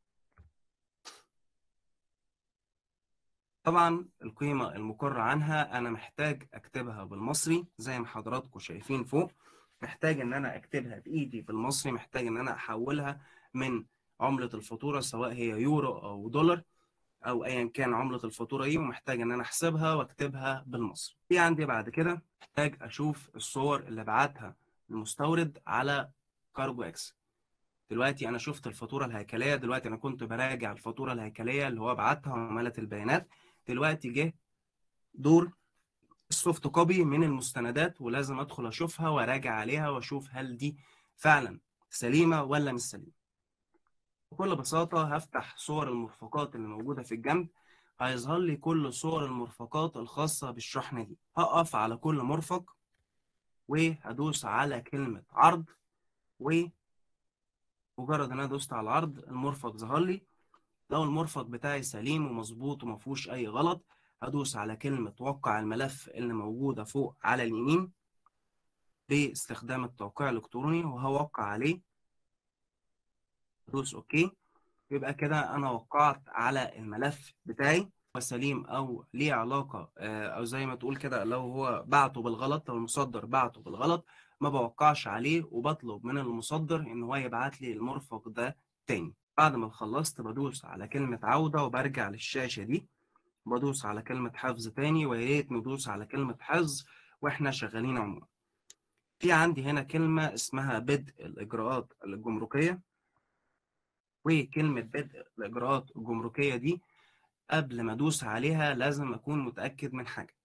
طبعا القيمة المقر عنها أنا محتاج أكتبها بالمصري زي ما حضراتكم شايفين فوق. محتاج إن أنا أكتبها بإيدي بالمصري محتاج إن أنا أحولها من عملة الفاتورة سواء هي يورو أو دولار أو ايا كان عملة الفاتورة إيه ومحتاج إن أنا أحسبها وأكتبها بالمصري. في عندي بعد كده محتاج أشوف الصور اللي بعتها المستورد على CargoX. دلوقتي أنا شفت الفاتورة الهيكلية دلوقتي أنا كنت براجع الفاتورة الهيكلية اللي هو بعتها وعملت البيانات. دلوقتي جه دور ال soft copy من المستندات ولازم أدخل أشوفها وراجع عليها وأشوف هل دي فعلا سليمة ولا مش سليمة. بكل بساطة هفتح صور المرفقات اللي موجودة في الجنب. هيظهر لي كل صور المرفقات الخاصة بالشحنة دي. هقف على كل مرفق وهدوس على كلمة عرض و مجرد إن أنا دوست على العرض المرفق ظهر لي. لو المرفق بتاعي سليم ومظبوط وما فيهوش أي غلط هدوس على كلمة وقع الملف اللي موجودة فوق على اليمين باستخدام التوقيع الإلكتروني وهوقع عليه. هدوس okay. يبقى كده أنا وقعت على الملف بتاعي. سليم أو ليه علاقة أو زي ما تقول كده لو هو بعته بالغلط أو المصدر بعته بالغلط ما بوقعش عليه وبطلب من المصدر إن هو يبعت لي المرفق ده تاني. بعد ما خلصت بدوس على كلمة عودة وبرجع للشاشة دي بدوس على كلمة حفظ تاني ويا ريت ندوس على كلمة حفظ وإحنا شغالين عموما. في عندي هنا كلمة اسمها بدء الإجراءات الجمركية. وكلمة بدء الإجراءات الجمركية دي قبل ما أدوس عليها لازم أكون متأكد من حاجة.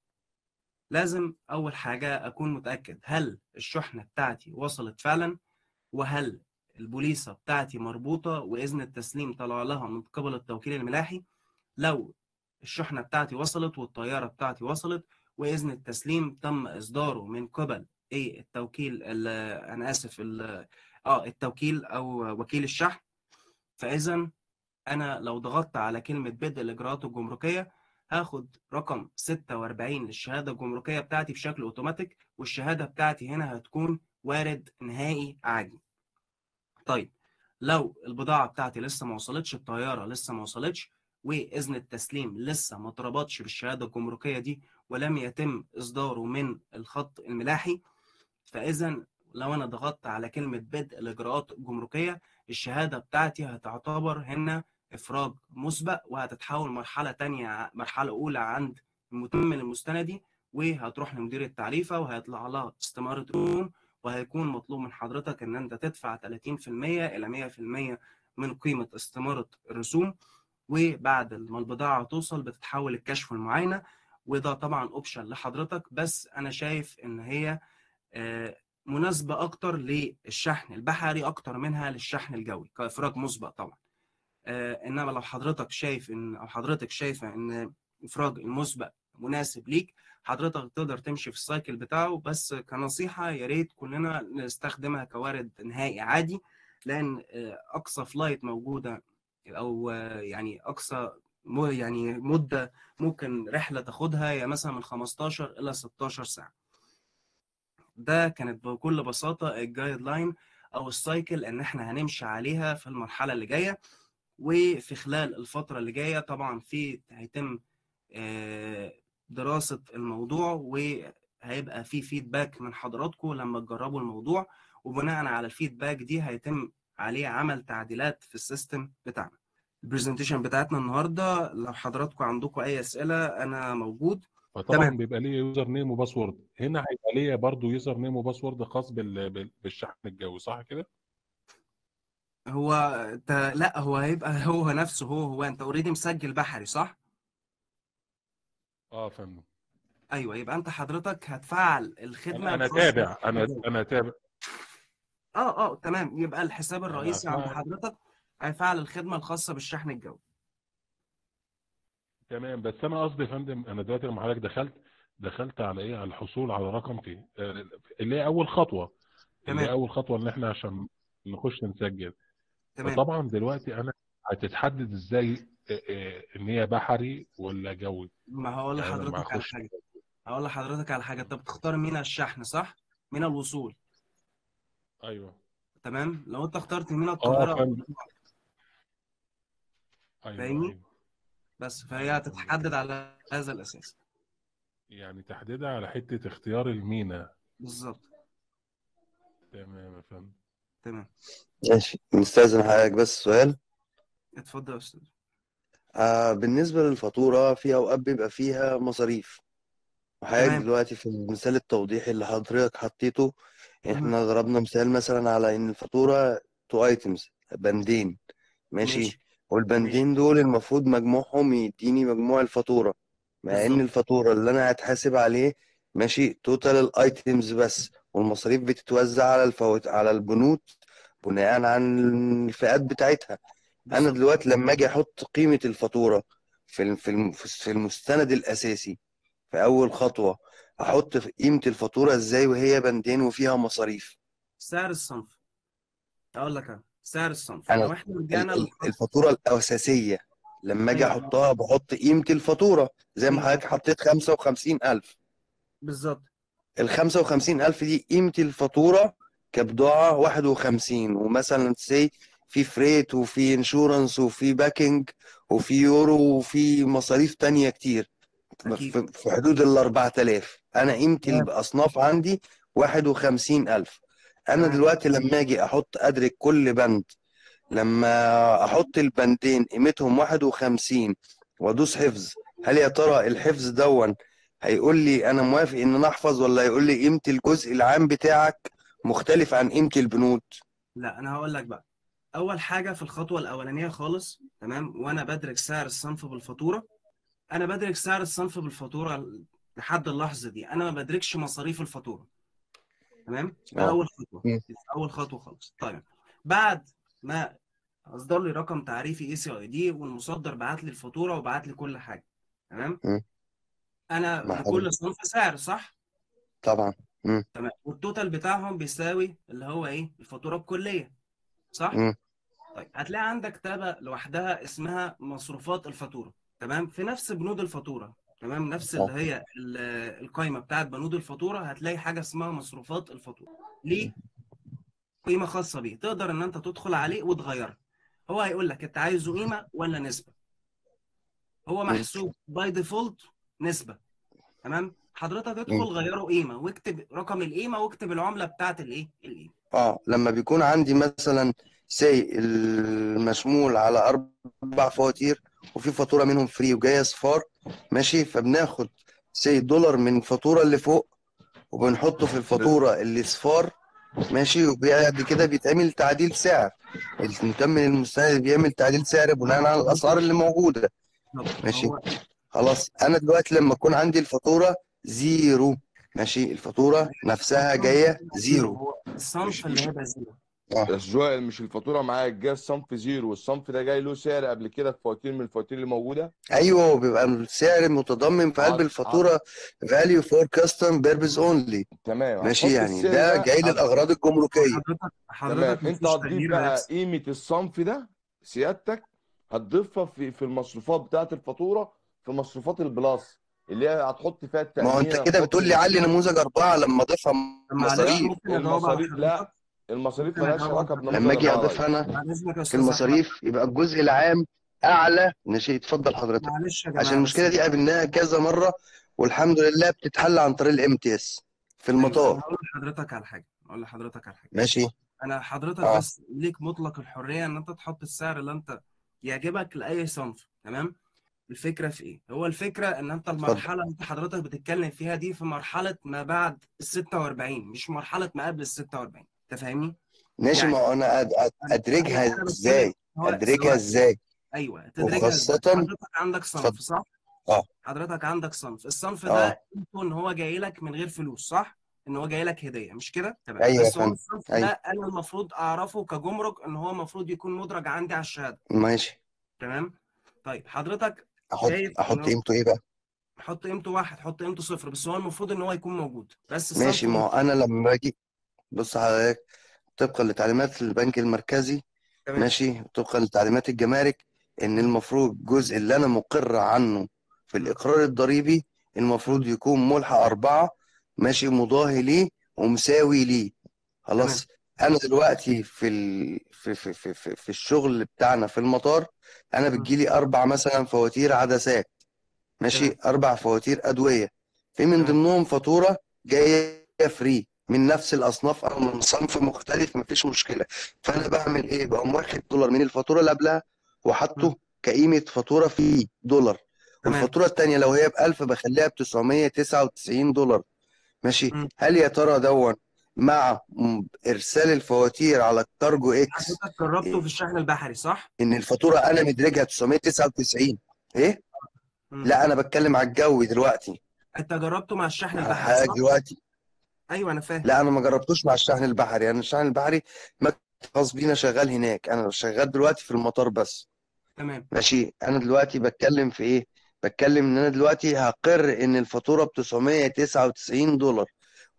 لازم أول حاجة أكون متأكد هل الشحنة بتاعتي وصلت فعلا؟ وهل البوليصة بتاعتي مربوطة وإذن التسليم طلع لها من قبل التوكيل الملاحي لو الشحنة بتاعتي وصلت والطيارة بتاعتي وصلت وإذن التسليم تم إصداره من قبل إيه التوكيل أنا آسف آه التوكيل أو وكيل الشحن. فإذا أنا لو ضغطت على كلمة بدء الإجراءات الجمركية هاخد رقم 46 للشهادة الجمركية بتاعتي بشكل أوتوماتيك والشهادة بتاعتي هنا هتكون وارد نهائي عادي. طيب لو البضاعة بتاعتي لسه ما وصلتش الطيارة لسه ما وصلتش وإذن التسليم لسه ما اتربطش بالشهادة الجمركية دي ولم يتم إصداره من الخط الملاحي فاذا لو أنا ضغطت على كلمة بدء الاجراءات الجمركيه الشهادة بتاعتي هتعتبر هنا إفراج مسبق وهتتحول مرحلة تانية مرحلة أولى عند المتمم المستندي وهتروح لمدير التعريفة وهيطلع لها استمارة رسوم وهيكون مطلوب من حضرتك إن أنت تدفع 30% إلى 100% من قيمة استمارة الرسوم وبعد ما البضاعة توصل بتتحول الكشف والمعاينة وده طبعا أوبشن لحضرتك بس أنا شايف إن هي مناسبة أكتر للشحن البحري أكتر منها للشحن الجوي كإفراج مسبق طبعا. إنما لو حضرتك شايف إن أو حضرتك شايفة إن إفراج المسبق مناسب ليك حضرتك تقدر تمشي في ال cycle بتاعه بس كنصيحة يا ريت كلنا نستخدمها كوارد نهائي عادي لأن أقصى flight موجودة أو يعني أقصى يعني مدة ممكن رحلة تاخدها هي مثلا من 15 إلى 16 ساعة. ده كانت بكل بساطة ال guideline أو ال cycle ان إحنا هنمشي عليها في المرحلة اللي جاية. وفي خلال الفترة اللي جاية طبعا في هيتم دراسة الموضوع وهيبقى في feedback من حضراتكم لما تجربوا الموضوع. وبناء على ال feedback دي هيتم عليه عمل تعديلات في ال system بتاعنا. ال presentation بتاعتنا النهارده لو حضراتكم عندكم أي أسئلة أنا موجود.
تمام. بيبقى ليه username و password هنا هيبقى ليه برضه user name و password خاص بال... بالشحن الجوي صح كده؟
هو لا هو هيبقى هو نفسه هو هو. أنت already مسجل بحري صح؟
آه فندم
أيوه يبقى أنت حضرتك هتفعل
الخدمة أنا, تابع أنا أنا تابع.
آه آه تمام. يبقى الحساب الرئيسي عند حضرتك هيفعل الخدمة الخاصة بالشحن الجوي.
تمام. بس أنا قصدي يا فندم أنا دلوقتي لما حضرتك دخلت دخلت على إيه؟ على الحصول على رقم تي اللي هي أول خطوة.
تمام
اللي هي أول خطوة إن إحنا عشان نخش نسجل.
تمام.
فطبعا دلوقتي أنا هتتحدد إزاي ان هي بحري ولا جوي
ما هقول
يعني
لحضرتك على حاجة هقول لحضرتك على حاجة انت بتختار مينا الشحن صح؟ مينا الوصول
أيوه
تمام لو انت اخترت مينا
آه
القاهره
أيوه
فاهمني؟
أيوه
بس فهي
أيوه
هتتحدد على هذا الاساس
يعني تحديدها على حتة اختيار المينا
بالظبط
تمام يا فندم
تمام
ماشي مستأذن حضرتك بس سؤال
اتفضل يا أستاذ
آه بالنسبة للفاتورة في أوقات بيبقى فيها مصاريف. وحضرتك
تمام.
دلوقتي في المثال التوضيحي اللي حضرتك حطيته
مهم.
إحنا ضربنا مثال مثلا على إن الفاتورة two items بندين ماشي؟
ماشي. ماشي.
والبندين دول المفروض مجموعهم يديني مجموع الفاتورة. مع إن
بالظبط.
الفاتورة اللي أنا هتحاسب عليه ماشي؟ total ال items بس. والمصاريف بتتوزع على الفوات على البنود بناء عن الفئات بتاعتها.
أنا
دلوقتي لما أجي أحط قيمة الفاتورة في في الم- في المستند الأساسي في أول خطوة أحط في قيمة الفاتورة إزاي وهي بندين وفيها مصاريف؟
سعر الصنف. أقول لك أنا سعر الصنف.
أنا
لو
إحنا
رجعنا
ال-
للخط
الفاتورة الأساسية لما أجي
أيوه.
أحطها بحط قيمة الفاتورة زي ما حضرتك حطيت 55000
بالظبط.
ال 55000 دي قيمة الفاتورة كبضاعة 51 ومثلا سي في freight وفي insurance وفي packing وفي يورو وفي مصاريف تانية كتير.
أكيد.
في حدود ال 4000 أنا قيمتي الأصناف عندي 51000
أنا
دلوقتي لما أجي أحط ادرك كل بند لما أحط البندين قيمتهم 51 وأدوس حفظ هل يا ترى الحفظ دون هيقول لي أنا موافق إن أنا أحفظ ولا هيقول لي قيمة الجزء العام بتاعك مختلف عن قيمة البنود؟
لا أنا هقول لك بقى. أول حاجة في الخطوة الأولانية خالص تمام؟ وأنا بدرك سعر الصنف بالفاتورة. أنا بدرك سعر الصنف بالفاتورة لحد اللحظة دي. أنا ما بدركش مصاريف الفاتورة. تمام؟ ده آه. أول
خطوة.
أول خطوة خالص. طيب بعد ما أصدر لي رقم تعريفي ACID والمصدر بعت لي الفاتورة وبعت لي كل حاجة. تمام. أنا
حضرتك
صنف سعر صح؟
طبعا.
تمام. وال total بتاعهم بيساوي اللي هو إيه؟ الفاتورة الكليه صح. طيب هتلاقي عندك tab ة لوحدها اسمها مصروفات الفاتورة تمام؟ في نفس بنود الفاتورة تمام؟ نفس اللي هي ال- القائمة بتاعت بنود الفاتورة هتلاقي حاجة اسمها مصروفات الفاتورة. ليه؟ قيمة خاصة بيه. تقدر إن أنت تدخل عليه وتغيرها هو هيقول لك أنت عايزه قيمة ولا نسبة؟ هو. محسوب by default نسبة تمام؟ حضرتك ادخل. غيره قيمة واكتب رقم القيمة واكتب العملة بتاعت الإيه؟ القيمة.
آه لما بيكون عندي مثلا سي المشمول على أربع فواتير وفي فاتورة منهم فري وجاية صفار. ماشي؟ فبناخد سي دولار من الفاتوره اللي فوق وبنحطه في الفاتورة اللي صفار. ماشي؟ وبعد كده بيتعمل تعديل سعر. المكمل المستند بيعمل تعديل سعر بناء على الأسعار اللي
موجودة.
ماشي؟ خلاص. أنا دلوقتي لما أكون عندي الفاتورة زيرو. ماشي؟ الفاتورة نفسها
جاية زيرو. الصنف اللي هيبقى زيرو.
بس جوائل مش الفاتورة معاك جاي الصنف زيرو والصنف ده جاي له سعر قبل كده في فواتير من الفواتير اللي موجودة؟
أيوه بيبقى السعر متضمن في قلب. الفاتورة value for custom purpose only.
تمام
ماشي
هتحط
يعني
السعر
ده
ده
جاي. للأغراض الجمركية.
حضرتك
تمام.
حضرتك
أنت
مفيش
هتضيف
تغيير
بقى
هيحصل.
قيمة الصنف ده سيادتك هتضيفها في في المصروفات بتاعة الفاتورة في مصروفات البلاس اللي هي هتحط فيها
ما هو
أنت
كده
هتحط
بتقول لي علي نموذج أربعة لما أضيفها
طب معلش
مصاريف.
ممكن اجاوب على
المصاريف لا.
حضرتك؟
المصاريف
على
علاقة
حضرتك
لما أجي
يا
أنا
ريس
بعد اذنك يا
في
أستاذ أحمد.
المصاريف يبقى الجزء العام أعلى ماشي اتفضل حضرتك.
معلش يا
عشان
جماعة بس
المشكلة دي قابلناها كذا مرة والحمد لله بتتحل عن طريق الام تي اس في
أيوه أنا
المطار
هقول لحضرتك على حاجة هقول لحضرتك على حاجة.
ماشي.
أنا حضرتك
آه.
بس ليك مطلق الحرية إن أنت تحط السعر اللي أنت يعجبك لأي صنف تمام؟ الفكرة في إيه؟ هو الفكرة إن أنت
اتفضل.
المرحلة اللي أنت حضرتك بتتكلم فيها دي في مرحلة ما بعد ال 46 مش مرحلة ما قبل ال 46 أنت فاهمني؟
ماشي
يعني
ما هو أنا
أنا بتكلم
إزاي؟
سواء
إزاي؟
أيوه تدركها إزاي؟
وخاصه
حضرتك عندك صنف صح؟
آه.
حضرتك عندك صنف. الصنف ده قيمته إن هو جاي لك من غير فلوس صح؟ إن هو جاي لك هدية مش كده؟ تمام.
أيوه يا
بس هو الصنف
أيوه.
ده أنا المفروض أعرفه كجمرك إن هو المفروض يكون مدرج عندي على الشهادة.
ماشي.
تمام؟ طيب حضرتك
أحط
أحط
قيمته إيه بقى؟
حط قيمته واحد حط قيمته صفر بس هو المفروض إن هو يكون موجود. بس
ماشي ما هو أنا لما باجي بص حضرتك طبقا لتعليمات البنك المركزي
تمام
ماشي طبقا لتعليمات الجمارك
إن.
المفروض الجزء اللي أنا مقر عنه في. الإقرار الضريبي المفروض. يكون ملحق أربعة ماشي مضاهي ليه ومساوي ليه
تمام
خلاص أنا دلوقتي في ال... في في في في, في الشغل بتاعنا في المطار
أنا.
بتجيلي أربع مثلا فواتير عدسات ماشي
تمام
أربع فواتير أدوية في من
تمام
ضمنهم فاتورة جاية free من نفس الأصناف أو من صنف مختلف مفيش مشكلة فأنا بعمل إيه بقوم واخد دولار من الفاتورة اللي قبلها وحاطه. كقيمة فاتورة في دولار والفاتورة التانية لو هي ب 1000 بخليها ب 999 دولار ماشي. هل يا ترى دون مع إرسال الفواتير على CargoX
حضرتك جربته في الشحن البحري صح؟
إن الفاتورة أنا مدرجها 999 إيه
مم.
لا أنا بتكلم على الجوي دلوقتي
أنت جربته مع الشحن البحري
حاجة
صح؟
دلوقتي
أيوه أنا فاهم.
لا أنا ما جربتوش مع الشحن البحري. أنا الشحن البحري مكتب خاص بينا شغال هناك. أنا شغال دلوقتي في المطار بس.
تمام.
ماشي. أنا دلوقتي بتكلم في إيه؟ بتكلم إن أنا دلوقتي هقر إن الفاتورة ب 999 دولار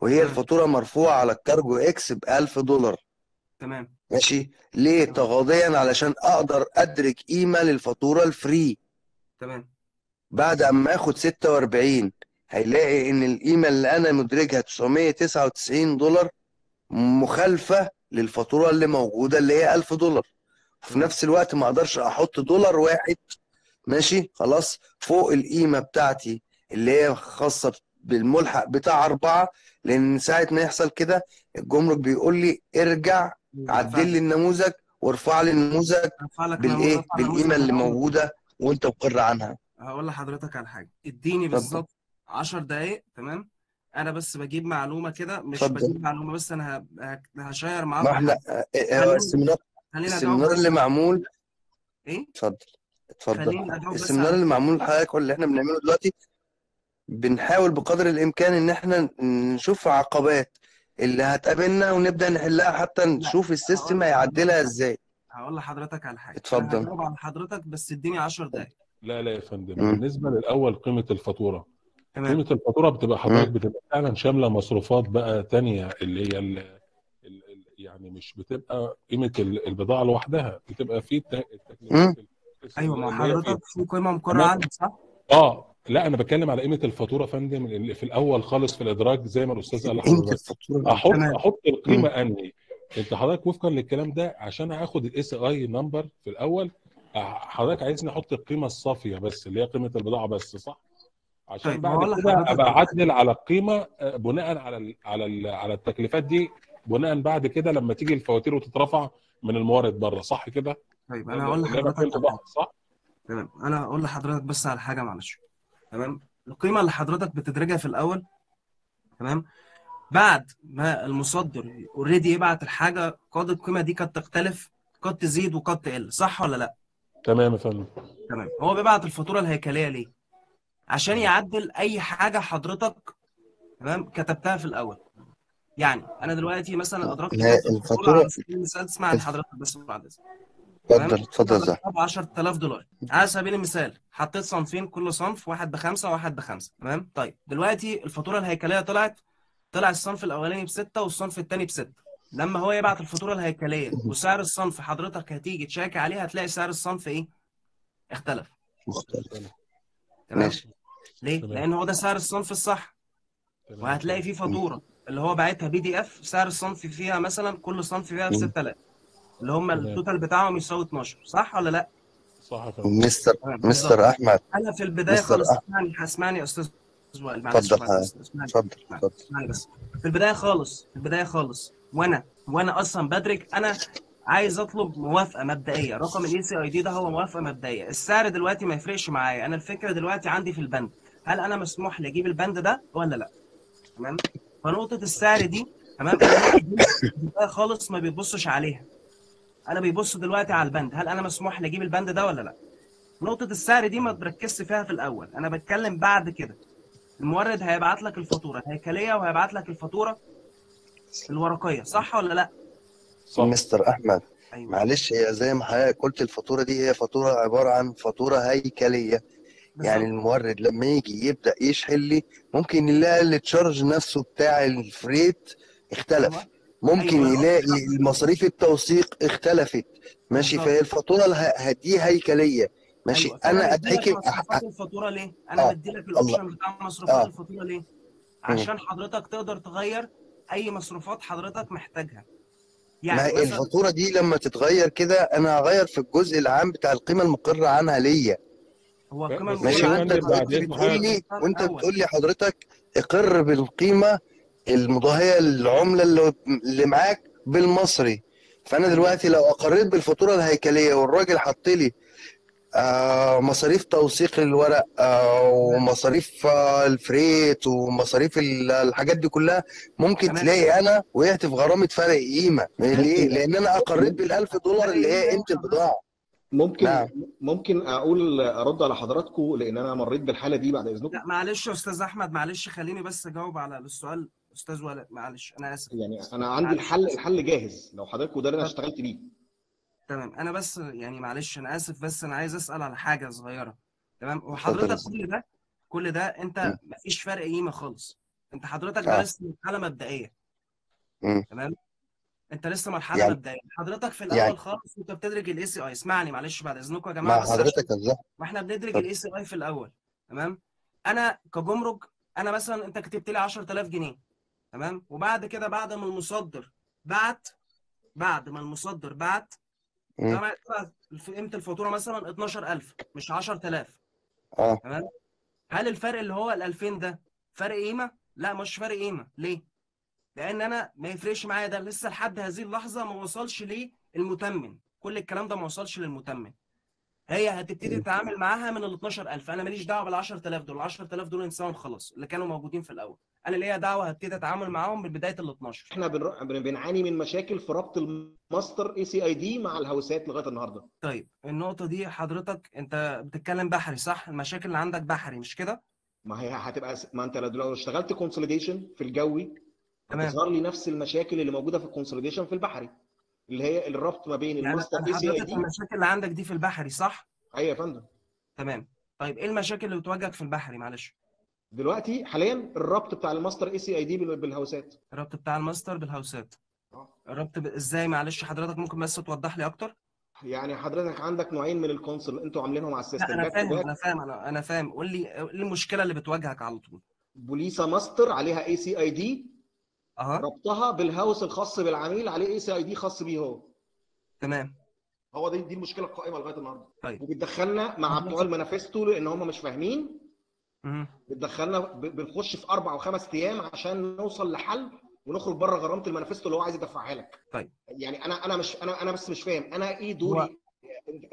وهي
تمام
الفاتورة مرفوعة على الكارجو إكس ب 1000 دولار.
تمام.
ماشي. ليه؟
تمام.
تغاضيا علشان أقدر أدرك قيمة للفاتورة الفري
تمام.
بعد أما آخد 46 هيلاقي إن القيمة اللي أنا مدركها 999 دولار مخالفة للفاتورة اللي موجودة اللي هي 1000 دولار. في
تمام
نفس الوقت ما أقدرش أحط دولار واحد ماشي خلاص فوق القيمة بتاعتي اللي هي خاصة بالملحق بتاع أربعة لأن ساعة ما يحصل كده الجمرك بيقول لي ارجع عدل لي النموذج وارفع لي النموذج بالإيه؟ بالقيمة اللي. موجودة وأنت مقر عنها.
هقول لحضرتك على حاجة. اديني. بالظبط 10 دقايق تمام؟ أنا بس بجيب معلومة كده مش
اتفضل.
بجيب معلومة بس أنا ه- هشير
ما
معاكم
إحنا
حاجة.
آه، آه، هو السيمينار
خلينا
السيمينار
اجاوب
اللي معمول
إيه؟
اتفضل اتفضل.
خليني اجاوب بس
السيمينار
على
اللي معمول لحضرتك واللي إحنا بنعمله دلوقتي بنحاول بقدر الإمكان إن إحنا نشوف عقبات اللي هتقابلنا ونبدأ نحلها حتى نشوف السيستم هيعدلها إزاي.
هقول لحضرتك على حاجة.
اتفضل.
أنا هجاوب على حضرتك بس اديني 10 دقايق.
لا لا يا فندم.
مم.
بالنسبة للأول قيمة الفاتورة.
تمام
قيمة الفاتورة بتبقى حضرتك. بتبقى فعلا شاملة مصروفات بقى تانية اللي هي ال ال ال يعني مش بتبقى قيمة ال- البضاعة لوحدها بتبقى في الت-
مم.
التكلفات أيوه في-
حضرتك في قيمة مقرره. عندك صح؟
آه لا أنا بتكلم على قيمة الفاتورة يا فندم اللي في الأول خالص في الإدراج زي ما الأستاذ قال لحضرتك
أحط.
أحط القيمة أنهي أنت حضرتك وفقا للكلام ده عشان آخد ال ACID number في الأول حضرتك عايزني أحط القيمة الصافية بس اللي هي قيمة البضاعة بس صح عشان
طيب،
بعد كده أبقى
على
أعدل على القيمة آه، بناء على ال على ال على التكليفات دي بناء بعد كده لما تيجي الفواتير وتترفع من المورد بره صح كده؟
طيب أنا هقول لحضرتك
صح؟
تمام. أنا هقول لحضرتك بس على حاجة معلش. تمام؟ القيمة اللي حضرتك بتدرجها في الأول تمام؟ بعد ما المصدر اوريدي يبعت الحاجة قد القيمة دي قد تختلف قد تزيد وقد تقل صح ولا لأ؟
تمام يا فندم.
تمام. هو بيبعت الفاتورة الهيكلية ليه؟ عشان يعدل أي حاجة حضرتك تمام كتبتها في الأول. يعني أنا دلوقتي مثلا أدركت الفاتوره المثال اسمع لحضرتك بس بعد إذنك.
اتفضل اتفضل يا زهر.
ب 10000 دولار. على سبيل المثال حطيت صنفين كل صنف واحد بخمسة وواحد بخمسة. تمام؟ طيب دلوقتي الفاتورة الهيكلية طلعت طلع الصنف الأولاني بستة والصنف الثاني بستة. لما هو يبعت الفاتورة الهيكلية وسعر الصنف حضرتك هتيجي تـ check عليه هتلاقي سعر الصنف إيه؟ اختلف.
مختلف.
تمام؟
ماشي.
ليه
تمام.
لأن هو ده سعر الصنف الصح
تمام.
وهتلاقي فيه فاتورة اللي هو باعتها PDF سعر الصنف فيها مثلا كل صنف فيها ب
مم.
6000 اللي هم
تمام.
ال total بتاعهم يساوي 12 صح ولا لأ؟
صح يا فندم
مستر
تمام
مستر
بالظبط.
أحمد
أنا في البداية
مستر
خالص اسمعني اسمعني يا أستاذ وائل معلش
اتفضل اتفضل اتفضل
اسمعني بس في البداية خالص في البداية خالص وأنا وأنا أصلا بدرج أنا عايز اطلب موافقة مبدئية. رقم ال ACID ده هو موافقة مبدئية. السعر دلوقتي ما يفرقش معايا. أنا الفكرة دلوقتي عندي في البند. هل أنا مسموح لي أجيب البند ده ولا لأ؟ تمام؟ فنقطة السعر دي تمام؟ خالص ما بيبصش عليها. أنا بيبص دلوقتي على البند. هل أنا مسموح لي أجيب البند ده ولا لأ؟ نقطة السعر دي ما تركزش فيها في الأول. أنا بتكلم بعد كده. المورد هيبعت لك الفاتورة. الهيكلية وهيبعت لك الفاتورة الورقية. صح ولا لأ؟
صح
مستر أحمد
أيوه
معلش هي زي ما حضرتك قلت الفاتورة دي هي فاتورة عبارة عن فاتورة هيكلية يعني. المورد لما يجي يبدأ يشحن لي ممكن يلاقي التشارج نفسه بتاع الفريت اختلف
أيوة.
ممكن
أيوة.
يلاقي المصاريف التوثيق اختلفت ماشي. فهي الفاتورة دي هيكلية ماشي
أيوة. أنا
اتحكم
مصروفات الفاتورة ليه؟ أنا
آه.
مديلك الأوبشن بتاع مصروفات
آه.
الفاتورة ليه؟ عشان حضرتك تقدر تغير أي مصروفات حضرتك محتاجها يعني مثلا
الفاتورة دي لما تتغير كده أنا هغير في الجزء العام بتاع القيمة المقرة عنها ليا.
هو القيمه
ماشي؟
وأنت
بتقول لي
حضرتك وأنت.
بتقول لي حضرتك اقر بالقيمة المضاهية للعملة اللي اللي معاك بالمصري. فأنا دلوقتي لو أقريت بالفاتورة الهيكلية والراجل حط لي مصاريف توثيق الورق آه ومصاريف آه الفريت ومصاريف ال- الحاجات دي كلها ممكن. تلاقي أنا وقعت في غرامة فرق قيمة. ليه؟ لأن أنا أقريت بالألف دولار اللي هي قيمة البضاعة.
ممكن
نعم.
ممكن أقول أرد على حضراتكم لأن أنا مريت بالحالة دي بعد إذنكم.
لا معلش يا أستاذ أحمد معلش خليني بس أجاوب على السؤال أستاذ ولاء معلش أنا آسف.
يعني أنا عندي الحل الحل جاهز. لو حضرتك وده اللي أنا اشتغلت بيه.
تمام. أنا بس يعني معلش أنا آسف بس أنا عايز أسأل على حاجة صغيرة. تمام؟ وحضرتك. كل ده كل ده
أنت.
مفيش فرق قيمة خالص. أنت حضرتك
آه.
ده لسه مرحلة
مبدئية.
تمام؟ أنت لسه مرحلة
يعني-
مبدئية. حضرتك في الأول
يعني-
خالص وأنت بتدرج ال ACI اسمعني معلش بعد إذنكم يا جماعة
مع
بس
حضرتك إزاي
وإحنا بندرج. ال ACI في الأول. تمام؟ أنا كجمرك أنا مثلا أنت كتبت لي 10000 جنيه. تمام؟ وبعد كده بعد ما المصدر بعت بعد ما المصدر بعت
مم.
في قيمة الفاتورة مثلا 12000 مش 10000
آه
تمام هل الفرق اللي هو ال 2000 ده فرق قيمة؟ لا مش فرق قيمة ليه؟ لأن أنا ما يفرقش معايا ده لسه لحد هذه اللحظة ما وصلش للمثمن كل الكلام ده ما وصلش للمثمن هي هتبتدي. تتعامل معاها من ال 12000 أنا ماليش دعوة بال 10000 دول. ال 10000 دول انساهم خلاص اللي كانوا موجودين في الأول. أنا ليا دعوة هبتدي أتعامل معاهم من بداية ال 12
إحنا بنر- بن- بنعاني من مشاكل في ربط ال master ACID مع الهوسات لغاية النهارده.
طيب النقطة دي حضرتك أنت بتتكلم بحري صح؟ المشاكل اللي عندك بحري مش كده؟
ما هي هتبقى ما أنت لو لو اشتغلت consolidation في الجوي
تمام.
هتظهر لي نفس المشاكل اللي موجودة في ال consolidation في البحري. اللي هي الربط ما بين
يعني
ال master ACI
حضرتك
دي.
المشاكل اللي عندك دي في البحري صح؟
أيوه يا فندم.
تمام. طيب إيه المشاكل اللي بتواجهك في البحري؟ معلش.
دلوقتي حاليا الربط بتاع ال master ACID بالهوسات.
الربط بتاع الماستر بالهاوسات
آه.
الربط ب... إزاي؟ معلش حضرتك ممكن بس توضح لي أكتر؟
يعني حضرتك عندك نوعين من ال consol أنتوا عاملينهم على
ال
system. أنا
فاهم أنا فاهم أنا أنا فاهم. قول لي إيه المشكلة اللي بتواجهك على طول.
بوليسا ماستر عليها اي سي اي دي
أها.
ربطها بال house الخاص بالعميل عليه ACID خاص بيه هو.
تمام.
هو دي دي المشكلة القائمة لغاية النهارده.
طيب.
وبتدخلنا مع بتوع المانيفستو لأن هم مش فاهمين. بتدخلنا بنخش في أربع وخمس أيام عشان نوصل لحل ونخرج بره غرامة المانيفستو اللي هو عايز يدفعها لك.
طيب.
يعني أنا أنا مش أنا أنا بس مش فاهم. أنا إيه دوري؟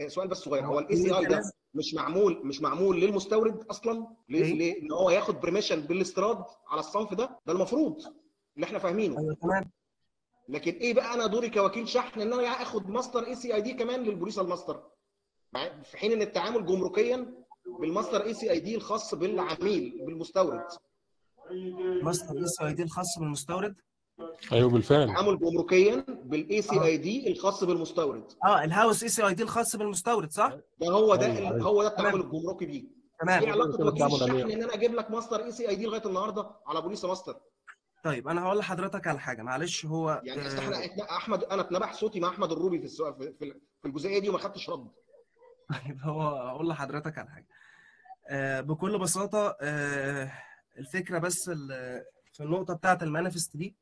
سؤال بس صغير. هو
ال
ACI ده مش معمول مش معمول للمستورد أصلا؟ ليه
إيه؟
ليه؟ إن هو ياخد permission بالإستيراد على الصنف ده؟ ده المفروض. اللي إحنا فاهمينه.
أيوه تمام.
لكن إيه بقى أنا دوري كوكيل شحن إن أنا آخد master ACID كمان للبوليس الماستر؟ في حين إن التعامل جمركيا بال master ACID الخاص بالعميل بالمستورد.
master ACID الخاص بالمستورد؟
أيوه بالفعل.
التعامل جمركيا بال ACID الخاص بالمستورد.
آه ال house ACID الخاص بالمستورد صح؟
ده هو ده
أيوة، أيوة.
هو ده التعامل
تمام.
الجمركي بيه.
تمام.
إيه
علاقة
وكيل الشحن. إن أنا أجيب لك master ACID لغاية النهارده على بوليس ماستر
طيب أنا هقول لحضرتك على حاجة معلش هو
يعني
آه،
إحنا إحنا- أحمد أنا اتنبح صوتي مع أحمد الروبي في السؤال في, الجزئية دي وما خدتش رد.
طيب هو أقول لحضرتك على حاجة. آه، بكل بساطة آه، الفكرة بس في النقطة بتاعة ال manifest دي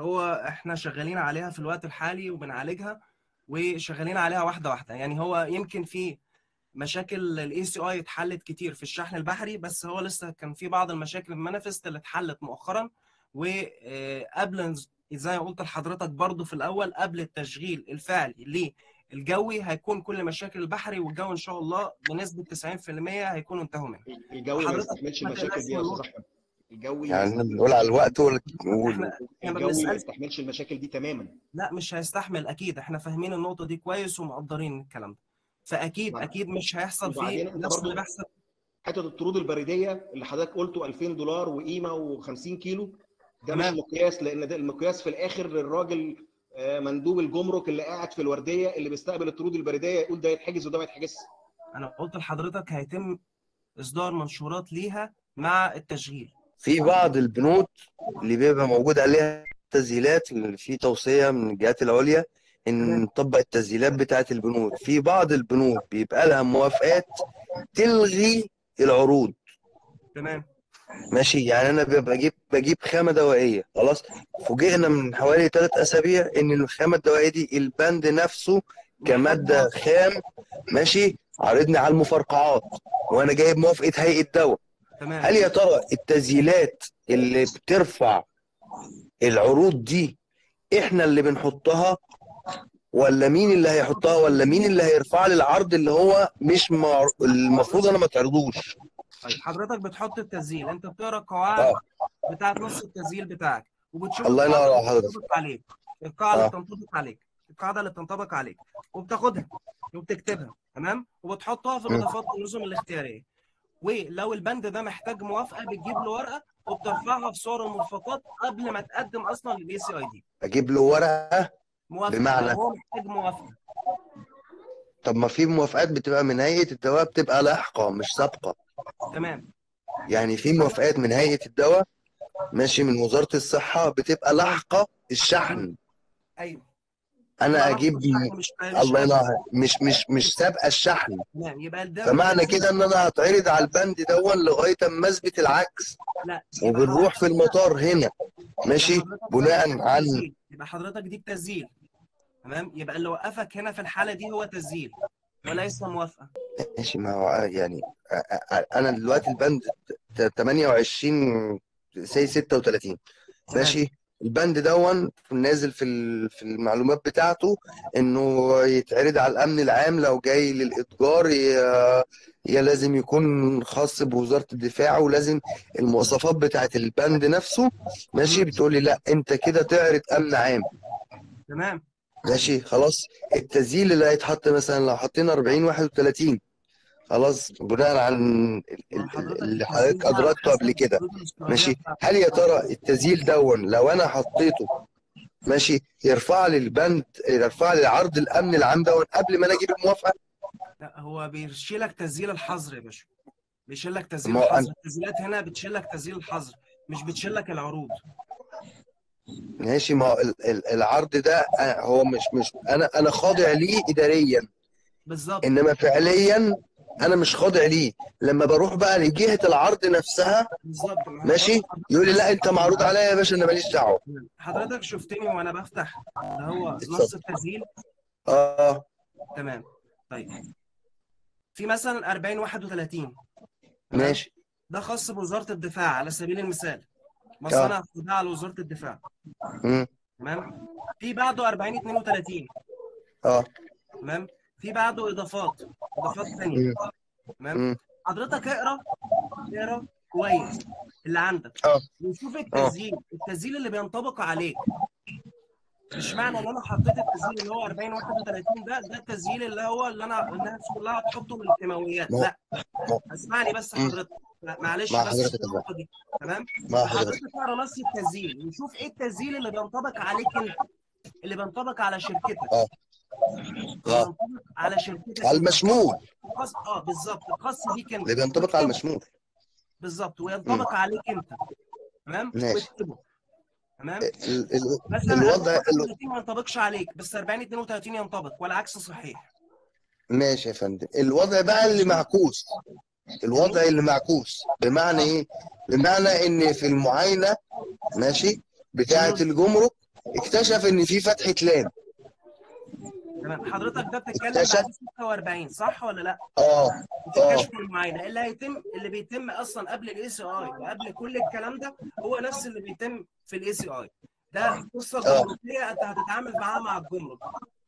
هو إحنا شغالين عليها في الوقت الحالي وبنعالجها وشغالين عليها واحدة واحدة. يعني هو يمكن في مشاكل ال ACI اتحلت كتير في الشحن البحري بس هو لسه كان في بعض المشاكل ال manifest اللي اتحلت مؤخرا. وقبل زي ما قلت لحضرتك برضو في الأول قبل التشغيل الفعلي للجوي هيكون كل مشاكل البحري والجو إن شاء الله بنسبة 90% هيكونوا انتهوا منها.
الجوي ما يستحملش
ما
المشاكل دي يا أستاذ أحمد. الجوي
يعني إحنا بنقول على الوقت ولا نقول؟
إحنا إحنا ما
الجوي ما يستحملش المشاكل دي تماما.
لا مش هيستحمل أكيد. إحنا فاهمين النقطة دي كويس ومقدرين الكلام ده. فأكيد
وبعد-
أكيد مش هيحصل فيه نفس اللي بيحصل.
حتة الطرود البريدية اللي حضرتك قلته 2000 دولار وقيمة و50 كيلو ده مش
تمام.
مقياس لأن ده المقياس في الآخر للراجل آه، مندوب الجمرك اللي قاعد في الوردية اللي بيستقبل الطرود البريديه يقول ده يتحجز وده ما يتحجزش.
أنا قلت لحضرتك هيتم إصدار منشورات ليها مع التشغيل.
في بعض البنود اللي بيبقى موجود عليها تسجيلات اللي في توصية من الجهات العليا إن نطبق التسجيلات بتاعة البنود في بعض البنود بيبقى لها موافقات تلغي العروض.
تمام.
ماشي يعني أنا ب- بجيب بجيب خامة دوائية. خلاص؟ فوجئنا من حوالي ثلاث أسابيع إن الخامة الدوائية دي البند نفسه كمادة خام ماشي؟ عارضني على المفرقعات وأنا جايب موافقة هيئة دواء.
تمام.
هل يا ترى التسجيلات اللي بترفع العروض دي إحنا اللي بنحطها ولا مين اللي هيحطها ولا مين اللي هيرفع لي العرض اللي هو مش. المفروض أنا ما تعرضوش؟
طيب حضرتك بتحط التسجيل. انت بتقرأ القواعد
آه.
بتاعت نص التسجيل بتاعك وبتشوف
الله ينور على حضرتك.
عليك. القاعدة اللي
آه.
بتنطبق عليك. القاعدة اللي بتنطبق عليك. وبتاخدها وبتكتبها تمام؟ وبتحطها في
مم.
الاضافات والنظم الاختيارية. ولو البند ده محتاج موافقة بتجيب له ورقة وبترفعها في صور المرفقات قبل ما تقدم أصلا لل ACID
أجيب له
ورقة؟ موافقة.
بمعنى؟
هو محتاج موافقة.
طب ما في موافقات بتبقى من هيئة الدواء بتبقى لاحقة مش سابقة.
تمام.
يعني في موافقات من هيئة الدواء ماشي من وزارة الصحة بتبقى لاحقة الشحن. أيوه.
أنا أجيب مش
الله ينور مش مش مش سابقة الشحن.
تمام يبقى ده
فمعنى كده إن أنا هتعرض على البند دون لغاية أما أثبت العكس.
لا
وبنروح في المطار هنا ماشي؟ بناء عن
تسجيل يبقى حضرتك دي بتسجيل تمام؟ يبقى اللي وقفك هنا في الحالة دي هو تسجيل وليس موافقة.
ماشي ما هو يعني أنا دلوقتي البند ت- 28 سي 36
تمام.
ماشي؟ البند دون نازل في في المعلومات بتاعته إنه يتعرض على الأمن العام لو جاي للإتجار يا يا لازم يكون خاص بوزارة الدفاع ولازم المواصفات بتاعت البند نفسه. ماشي. بتقول لي لا أنت كده تعرض أمن عام.
تمام.
ماشي خلاص. التسجيل اللي هيتحط مثلا لو حطينا 40 31 خلاص بناء على اللي حضرتك أدركته قبل كده. ماشي. هل يا ترى التسجيل دون لو أنا حطيته ماشي يرفع لي البند يرفع لي عرض الأمن العام دون قبل ما أنا أجيب الموافقة؟
لا هو بيشيلك تسجيل الحظر يا باشا. بيشيل لك تسجيل الحظر. التسجيلات هنا بتشيل لك تسجيل الحظر مش بتشيل لك العروض.
ماشي. ما العرض ده أنا- هو مش مش أنا أنا خاضع ليه اداريا.
بالظبط.
إنما فعليا أنا مش خاضع ليه. لما بروح بقى لجهة العرض نفسها
بالظبط.
ماشي؟ يقول لي لا أنت معروض عليا يا باشا أنا ماليش دعوة.
حضرتك شفتني وأنا بفتح اللي هو نص التسجيل؟
آه.
تمام. طيب. في مثلا 40 31 تمام؟
ماشي.
ده خاص بوزارة الدفاع على سبيل المثال. مصانع خداع لوزاره الدفاع. تمام؟ في بعده 40 32
آه.
تمام؟ في بعده إضافات إضافات
ثانية.
تمام. حضرتك اقرأ اقرأ كويس اللي عندك.
آه.
وشوف
آه.
التسجيل التسجيل اللي بينطبق عليك مش معنى ان أنا حطيت التسجيل اللي هو 40 31 ده؟ ده التسجيل اللي هو اللي أنا الناس كلها هتحطه من الكيماويات. لا. اسمعني بس. حضرتك. معلش
مع
بس النقطة دي. تمام؟
مع حضرتك.
اقرا نص التسجيل. وشوف إيه التسجيل اللي بينطبق عليك أنت اللي بينطبق على شركتك.
آه.
آه. على شركتك.
على المشمول.
آه بالظبط. الخاص بيك انت
اللي بينطبق على المشمول.
بالظبط. وينطبق عليك أنت. تمام؟
ماشي.
تمام؟ مثلا
الوضع
40
ال
31 ما ينطبقش عليك بس 40 32 ينطبق والعكس صحيح.
ماشي يا فندم. الوضع بقى اللي معكوس. الوضع اللي معكوس. بمعنى إيه؟ بمعنى إن في المعاينة ماشي
بتاعة.
الجمرك اكتشف إن في فتحه لام
تمام. حضرتك ده بتتكلم بعد 46 صح ولا لا؟ آه.
آه.
الكشف المعاينه اللي هيتم اللي بيتم أصلا قبل ال ACI وقبل كل الكلام ده هو نفس اللي بيتم في ال ACI ده قصة
آه.
جمركيه أنت هتتعامل معاها مع الجمرك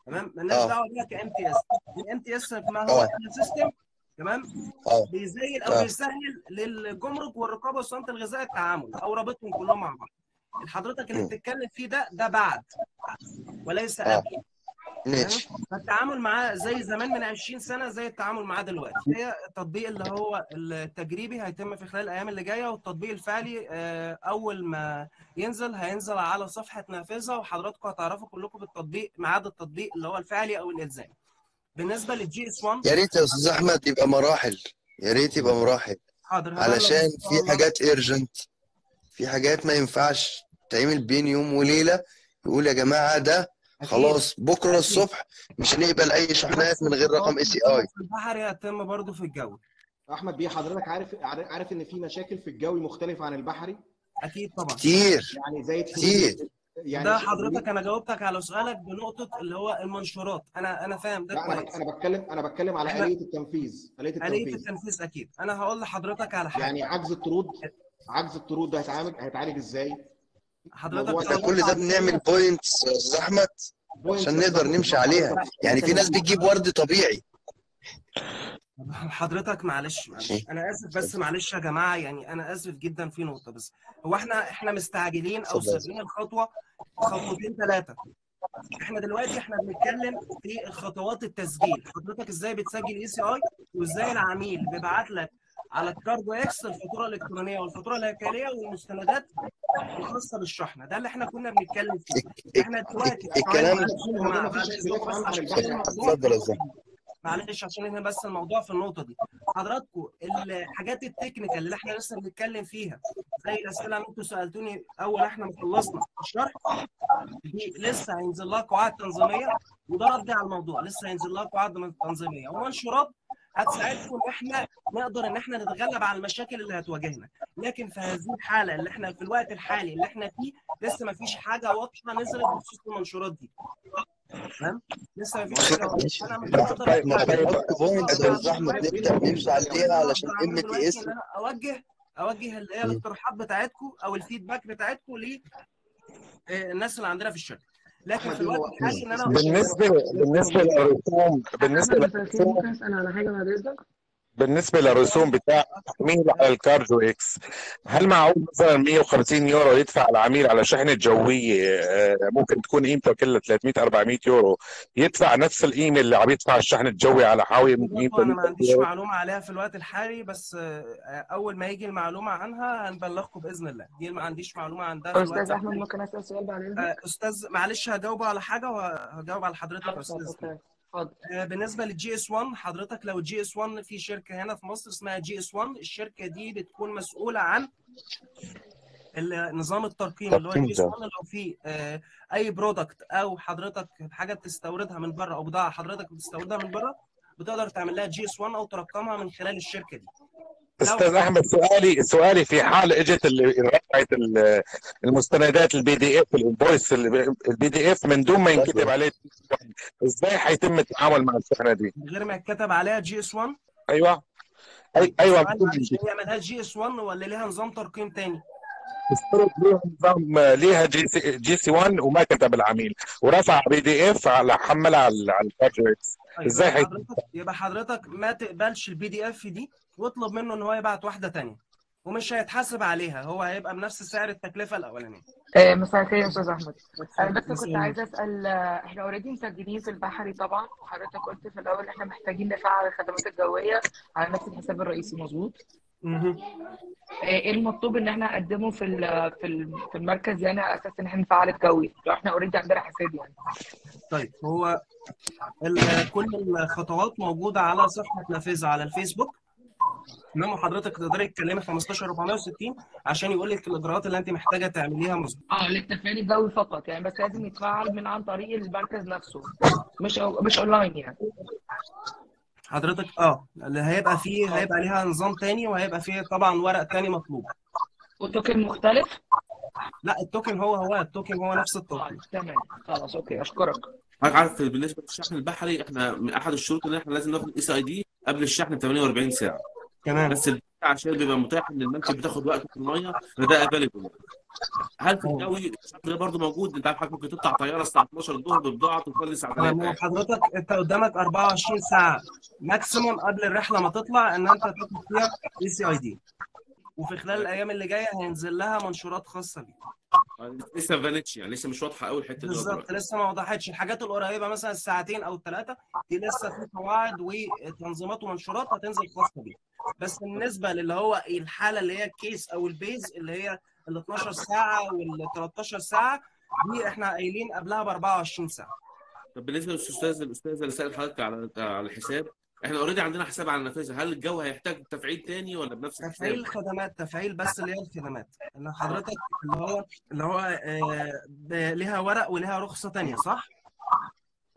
تمام؟ مالناش
آه.
دعوة بيها ك MTS. ال MTS ما هو system تمام؟ بيزيل
أو
بيسهل للجمرك والرقابة وسلامة الغذاء التعامل أو رابطهم كلهم مع بعض. حضرتك اللي. بتتكلم فيه ده ده بعد وليس قبل.
ماشي.
فالتعامل معاه زي زمان من 20 سنة زي التعامل معاه دلوقتي. هي التطبيق اللي هو التجريبي هيتم في خلال الأيام اللي جاية والتطبيق الفعلي آه، أول ما ينزل هينزل على صفحة نافذة وحضراتكم هتعرفوا كلكم بالتطبيق ميعاد التطبيق اللي هو الفعلي أو الالزامي بالنسبة لل GS 1
يا ريت يا أستاذ أحمد يبقى مراحل. يا ريت يبقى مراحل.
حاضر
علشان في حاجات urgent في حاجات ما ينفعش تعمل بين يوم وليلة. يقول يا جماعة ده خلاص
بكرة
الصبح مش هنقبل أي شحنات من غير رقم اي سي اي
في البحري هتتم برضه في الجو.
أحمد بيه حضرتك عارف عارف إن في مشاكل في الجوي مختلفه عن البحري؟
أكيد طبعا.
كتير.
يعني زي
كتير.
يعني
ده حضرتك أنا جاوبتك على سؤالك بنقطة اللي هو المنشورات. أنا أنا فاهم ده كويس.
أنا بتكلم أنا بتكلم على آلية التنفيذ آلية التنفيذ.
التنفيذ أكيد. أنا هقول لحضرتك على حاجة.
يعني عجز الطرود عجز الطرود ده هيتعالج هيتعالج إزاي؟
حضرتك
كل ده بنعمل points يا أستاذ أحمد عشان نقدر نمشي عليها. يعني في ناس بتجيب ورد طبيعي.
حضرتك معلش معلش. أنا آسف بس معلش يا جماعة يعني أنا آسف جدا في نقطة بس. هو إحنا إحنا مستعجلين
أو.
سابقين الخطوة خطوتين ثلاثة إحنا دلوقتي إحنا بنتكلم في الخطوات التسجيل. حضرتك إزاي بتسجل ACI وإزاي العميل بيبعت لك على ال CargoX الفاتورة الإلكترونية والفاتورة الهيكلية والمستندات الخاصة بالشحنة. ده اللي إحنا كنا بنتكلم فيه. إحنا دلوقتي
الكلام- اتفضل يا أستاذ
معلش عشان إحنا بس الموضوع في النقطة دي. حضراتكم الحاجات ال technical اللي إحنا لسه بنتكلم فيها زي الأسئلة اللي أنتوا سألتوني أول إحنا ما خلصنا الشرح دي لسه هينزل لها قواعد تنظيمية وده رد على الموضوع لسه هينزل لها قواعد تنظيمية. ومنشورات هتساعدكم ان إحنا نقدر إن إحنا نتغلب على المشاكل اللي هتواجهنا. لكن في هذه الحالة اللي إحنا في الوقت الحالي اللي إحنا فيه لسه ما فيش حاجة واضحة نزلت بخصوص المنشورات دي. تمام؟ لسه ما فيش حاجة أنا
طيب احمد نبدا نمشي عليها علشان MTS
ان أنا أوجه أوجه الاقتراحات بتاعتكم أو ال feedback بتاعتكم للناس اللي عندنا في الشركة. لكن في الوقت الحالي إن أنا
بالنسبة بالنسبة للرسوم
بالنسبة
للرسوم
ممكن اسال على حاجة بعد إذنك.
بالنسبة للرسوم بتاع التحميل على ال CargoX هل معقول مثلا 150 يورو يدفع العميل على شحنة جوية؟ آه، ممكن تكون قيمتها كلها 300 400 يورو. يدفع نفس القيمة اللي عم يدفع الشحن الجوي على حاوي من
برضه أنا ما عنديش معلومة عليها في الوقت الحالي بس آه، أول ما يجي المعلومة عنها هنبلغكم بإذن الله. دي ما عنديش معلومة عندها
أستاذ
أحمد
ممكن أسأل سؤال بعد اذنك
آه، أستاذ معلش هجاوب على حاجة وهجاوب على حضرتك أستاذ.
okay. اتفضل
آه، بالنسبة لل GS1 حضرتك لو ال GS1 في شركة هنا في مصر اسمها GS1 الشركة دي بتكون مسؤولة عن نظام الترقيم اللي هو ال GS
ده.
1 لو في آه، أي product أو حضرتك حاجة بتستوردها من بره أو بضاعة حضرتك بتستوردها من بره بتقدر تعمل لها GS1 أو ترقمها من خلال الشركة دي
أستاذ أحمد سؤالي سؤالي في حال إجت رفعت ال- المستندات ال PDF ال invoice ال PDF من دون ما ينكتب عليه إزاي حيتم التعامل مع الشحنة دي؟
من غير ما يتكتب عليها GS1
أيوه أي
أيوه هي ملهاش GS1 ولا ليها نظام ترقيم تاني؟
افترض ليها نظام ليها جي سي جي سي 1 وما كتب العميل. ورفع PDF على حملها على على ال
project
طيب
يبقى
هي-
حضرتك يبقى حضرتك ما تقبلش ال PDF دي واطلب منه إن هو يبعت واحدة تانية. ومش هيتحاسب عليها هو هيبقى بنفس سعر التكلفة الأولانية.
آه، مساء الخير يا أستاذ أحمد. أنا بس
مساء
كنت. عايزة أسأل آه، إحنا already مسجلين في البحري طبعا وحضرتك قلت في الأول إحنا محتاجين نفعل الخدمات الجوية على نفس الحساب الرئيسي مظبوط. آه، إيه المطلوب إن إحنا نقدمه في في في المركز يعني على أساس إن إحنا نفعل الجوي؟ لو إحنا already عندنا حساب يعني.
طيب هو كل الخطوات موجودة على صفحة نافذة على الفيسبوك. تمام وحضرتك تقدري تكلمي 15460 عشان يقول لك الإجراءات اللي أنت محتاجة تعمليها مظبوط.
آه للتفعيل الجوي فقط يعني بس لازم يتفعل من عن طريق المركز نفسه مش مش أونلاين يعني.
حضرتك آه اللي هيبقى فيه هيبقى ليها نظام تاني وهيبقى فيه طبعا ورق تاني مطلوب.
و token مختلف؟
لا ال token هو هو ال token هو نفس
ال
token.
تمام. خلاص okay أشكرك.
حضرتك عارف بالنسبة للشحن البحري إحنا من أحد الشروط إن إحنا لازم ناخد ACID قبل الشحن ب 48 ساعة.
تمام.
بس عشان بيبقى متاح إن المركب بتاخد وقت في المية فده available هل في الجوي الشحن ده برضه موجود؟ أنت عارف حضرتك ممكن تطلع طيارة الساعة 12 الظهر ببضاعه توصل لي الساعة
تمام هو
3
حضرتك أنت قدامك 24 ساعة. maximum قبل الرحلة ما تطلع إن أنت تاخد فيها ACID وفي خلال الأيام اللي جاية هينزل لها منشورات خاصة بيك.
لسه ما بانتش يعني لسه مش واضحة قوي الحتة دي
بالظبط. لسه ما وضحتش. الحاجات القريبة مثلا الساعتين أو الثلاثه دي لسه في قواعد وتنظيمات ومنشورات هتنزل خاصة بيك. بس بالنسبة للي هو الحالة اللي هي ال case أو ال base اللي هي ال 12 ساعة وال 13 ساعة دي إحنا قايلين قبلها ب 24 ساعة
طب بالنسبة للاستاذ الاستاذ اللي سال حضرتك على على الحساب إحنا already عندنا حساب على النافذه هل الجو هيحتاج تفعيل تاني ولا بنفس الحساب؟
تفعيل الخدمات تفعيل بس اللي هي الخدمات ان حضرتك اللي هو اللي هو آه، ليها ورق وليها رخصة تانية صح؟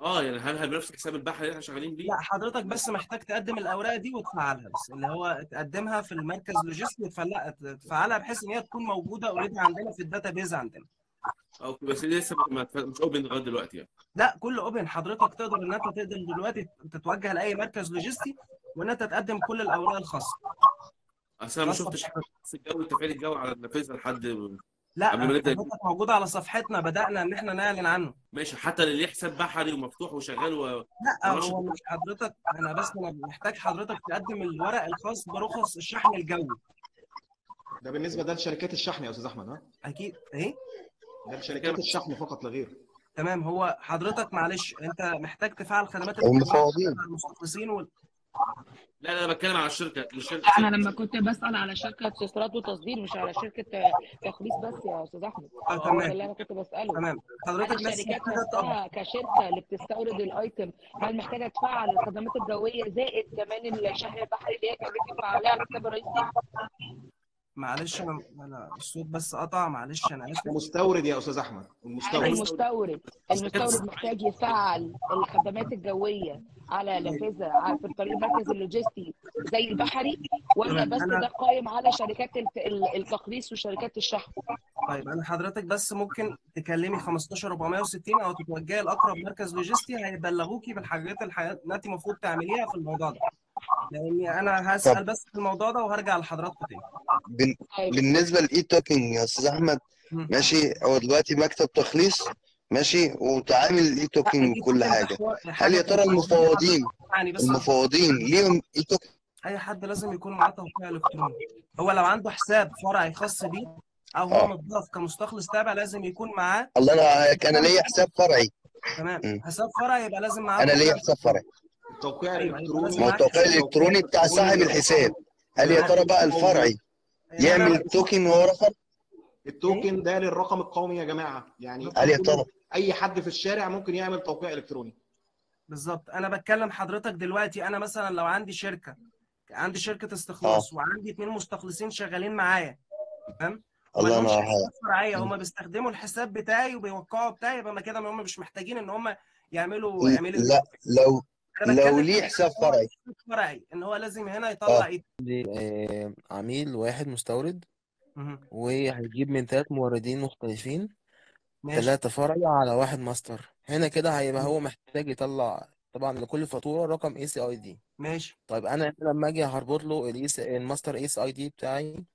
آه يعني هل هل بنفس الحساب البحري اللي إحنا شغالين بيه؟
لا حضرتك بس محتاج تقدم الأوراق دي وتفعلها بس اللي هو تقدمها في المركز لوجيستي تفعلها بحيث إن هي تكون موجودة already عندنا في ال database عندنا
okay بس لسه مش open لغاية دلوقتي يعني
لا كل open حضرتك تقدر إن أنت تقدر دلوقتي تتوجه لأي مركز لوجيستي وإن أنت تقدم كل الأوراق الخاصة
أصل أنا ما شفتش. الجو التفعيل الجوي على النافذة لحد
لا
قبل ما نبدأ
حضرتك موجود على صفحتنا بدأنا إن إحنا نعلن عنه.
ماشي حتى اللي ليه حساب بحري ومفتوح وشغال و...
لا هو مش حضرتك أنا بس أنا محتاج حضرتك تقدم الورق الخاص برخص الشحن الجوي.
ده بالنسبة ده لشركات الشحن يا أستاذ أحمد ها؟
أكيد. إيه؟
ده لشركات الشحن فقط لا غير.
تمام هو حضرتك معلش أنت محتاج تفعل خدمات وال...
لا لا أنا بتكلم على الشركة
الشركة أنا لما كنت بسأل على شركة استيراد وتصدير مش على شركة تخليص بس يا
أستاذ
أحمد. آه
تمام.
اللي أنا كنت بسأله.
تمام.
هل
حضرتك بس
الشركات نفسها كشركة اللي بتستورد الأيتم هل محتاجة تفعل الخدمات الجويه زائد كمان الشحن البحري اللي هي كانت بتدفع عليها على الحساب الرئيسي؟
معلش أنا أنا الصوت بس قطع معلش أنا اسف.
المستورد يا أستاذ
أحمد
المستورد.
المستورد المستورد محتاج يفعل الخدمات الجوية على نافذه على- في الطريق المركز اللوجستي زي البحري ولا بس
أنا-
ده قائم على شركات الت- ال- التخليص وشركات الشحن.
طيب أنا حضرتك بس ممكن تكلمي 15460 أو تتوجهي لأقرب مركز لوجستي هيبلغوكي بالحاجات الحاجات اللي انت المفروض تعمليها في الموضوع ده. لأني أنا هسأل بس في الموضوع ده وهرجع لحضراتكم تاني.
بال- بالنسبة لل e-token يا أستاذ
أحمد.
ماشي هو دلوقتي مكتب تخليص ماشي وتعامل ال e-token كل حاجة. هل يا ترى المفوضين المفوضين ليهم e-token
أي حد لازم يكون معاه توقيع إلكتروني. هو لو عنده حساب فرعي خاص بيه أو هو
آه.
متضاف كمستخلص تابع لازم يكون معاه
الله أنا كان ليا حساب فرعي.
تمام. حساب فرعي يبقى لازم معاه
أنا ليا حساب فرعي.
التوقيع الالكتروني
ما هو
معاك
التوقيع الإلكتروني بتاع صاحب الحساب. هل يا ترى بقى الفرعي يعمل توكن وهو رقم
التوكن ده للرقم القومي يا جماعة. يعني
هل يا ترى.
أي حد في الشارع ممكن يعمل توقيع إلكتروني.
بالظبط. أنا بتكلم حضرتك دلوقتي أنا مثلا لو عندي شركة عندي شركة استخلاص وعندي اتنين مستخلصين شغالين معايا تمام؟
الله ينور عليك.
فرعية هم بيستخدموا الحساب بتاعي وبيوقعوا بتاعي يبقى ما كده هم مش محتاجين إن هم يعملوا يعملوا
لا لو لو ليه حساب فرعي.
حساب فرعي إن هو لازم هنا يطلع إيه
عندي آه، عميل واحد مستورد. وهيجيب من ثلاث موردين مختلفين
ماشي.
ثلاثة فرع على واحد ماستر. هنا كده هيبقى. هو محتاج يطلع طبعا لكل فاتورة رقم ACID
ماشي.
طيب أنا لما أجي هربط له ال A ال master ACI D بتاعي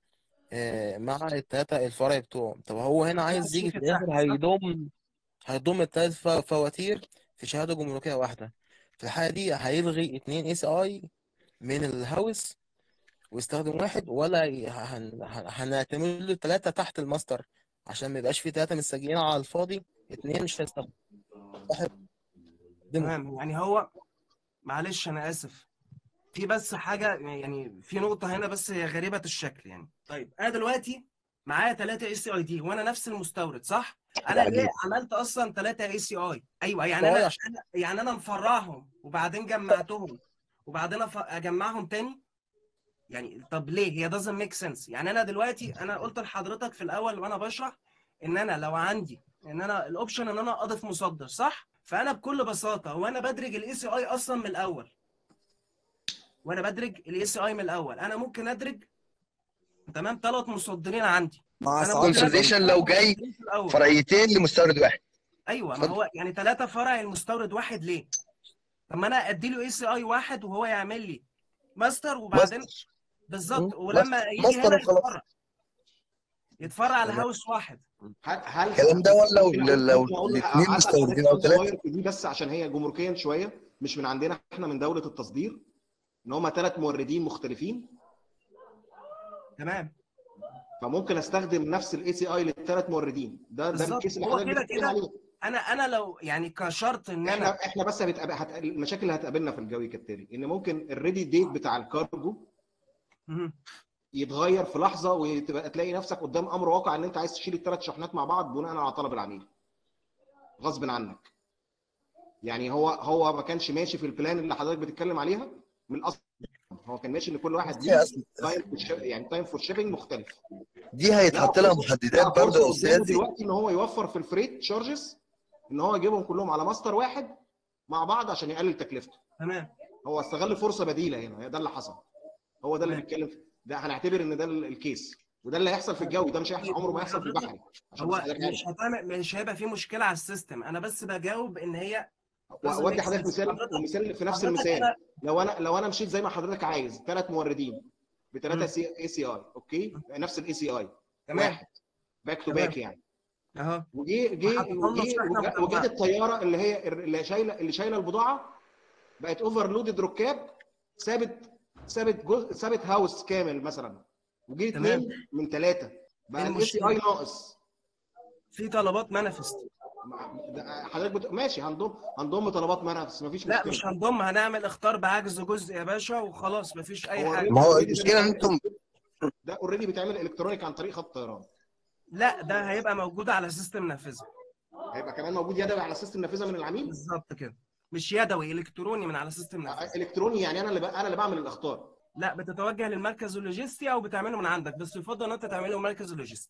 آه، مع التلاتة الفرع بتوعه. طب هو هنا عايز يجي في
الآخر؟
هيضم هيضم التلات ف- فواتير في شهادة جمركية واحدة. في الحالة دي هيلغي اتنين اي سي اي من الهاوس ويستخدم واحد ولا هنعتمد له ثلاثة تحت الماستر. عشان ما يبقاش في ثلاثة متسجلين على الفاضي اتنين مش هيستخدم. واحد.
تمام. يعني هو معلش أنا آسف. في بس حاجة يعني في نقطة هنا بس هي غريبة الشكل يعني. طيب أنا دلوقتي معايا 3 ACID وأنا نفس المستورد صح؟ أنا ليه
يعني
عملت أصلا 3 ACID أيوه يعني أنا يعني أنا مفرعهم وبعدين جمعتهم وبعدين أجمعهم تاني؟ يعني طب ليه؟ هي doesn't make sense. يعني أنا دلوقتي أنا قلت لحضرتك في الأول وأنا بشرح إن أنا لو عندي إن أنا ال option إن أنا أضيف مصدر صح؟ فأنا بكل بساطة وأنا بدرج ال ACID أصلا من الأول. وأنا بدرج ال ACID من الأول. أنا ممكن أدرج تمام؟ ثلاث مصدرين عندي.
مع
ثلاث
لو جاي فرعيتين لمستورد واحد.
أيوه ما هو يعني ثلاثة فرع المستورد واحد ليه؟ طب ما أنا ادي له ACID واحد وهو يعمل لي ماستر وبعدين بالظبط. ولما
ماستر
يجي
ماستر
هنا يتفرع. يتفرع على house واحد.
هل
الكلام ده ولا لو لو الاثنين مستوردين
أو ثلاثة دي بس عشان هي جمركيا شوية مش من عندنا إحنا من دولة التصدير إن هم ثلاث موردين مختلفين
تمام.
فممكن أستخدم نفس ال ACID للثلاث موردين. ده ده
ال
case اللي حضرتك بتتكلم عليه.
أنا أنا لو يعني كشرط إن
إحنا
أنا
إحنا بس هتقابل هت... المشاكل اللي هتقابلنا في الجوي كالتالي. إن ممكن ال ready date بتاع الكارجو. يتغير في لحظة وتبقى تلاقي نفسك قدام أمر واقع إن أنت عايز تشيل الثلاث شحنات مع بعض بناء على طلب العميل. غصب عنك. يعني هو هو ما كانش ماشي في ال plan اللي حضرتك بتتكلم عليها؟ من الاصل هو كان ماشي إن كل واحد ليه time يعني time for shipping مختلف.
دي هيتحط لها محددات برضه يا أستاذي.
دلوقتي إن هو يوفر في ال freight charges إن هو يجيبهم كلهم على ماستر واحد مع بعض عشان يقلل تكلفته.
تمام.
هو استغل فرصة بديلة هنا ده اللي حصل. هو ده اللي بيتكلم فيه. ده هنعتبر إن ده ال- ال case وده اللي هيحصل في الجو ده مش هيحصل عمره ما
هو
يحصل في البحري
هو مش هيبقى في مشكلة على ال system. أنا بس بجاوب إن هي
وادي حضرتك مثال ومثال في نفس المثال. لو أنا لو أنا مشيت زي ما حضرتك عايز ثلاث موردين بثلاثه. CI CI okay؟ نفس ال ACID
تمام.
واحد. back
to.
back يعني.
أهو.
وجي
له
وجي. وجت الطيارة اللي هي اللي شايله اللي شايلة البضاعة بقت overloaded ركاب سابت سابت جزء سابت house كامل مثلا. وجي. اثنين من ثلاثة بقى
ال
ACI؟ ناقص.
في طلبات
manifest. حضرتك بت... ماشي هنضم هنضم طلبات manifest مفيش
لا
مشكلة.
مش هنضم هنعمل اخطار بعجز جزء يا باشا وخلاص مفيش
أي
حاجة.
ما هو المشكلة
إن
أنتم
ده already بيتعمل electronic عن طريق خط طيران
لا ده هيبقى موجود على system نافذة.
هيبقى كمان موجود يدوي على system نافذة من العميل؟
بالظبط كده. مش يدوي إلكتروني من على system نافذة.
إلكتروني يعني أنا اللي ب... أنا اللي بعمل الاخطار
لا بتتوجه للمركز اللوجستي أو بتعمله من عندك بس يفضل إن أنت تعمله مركز اللوجستي.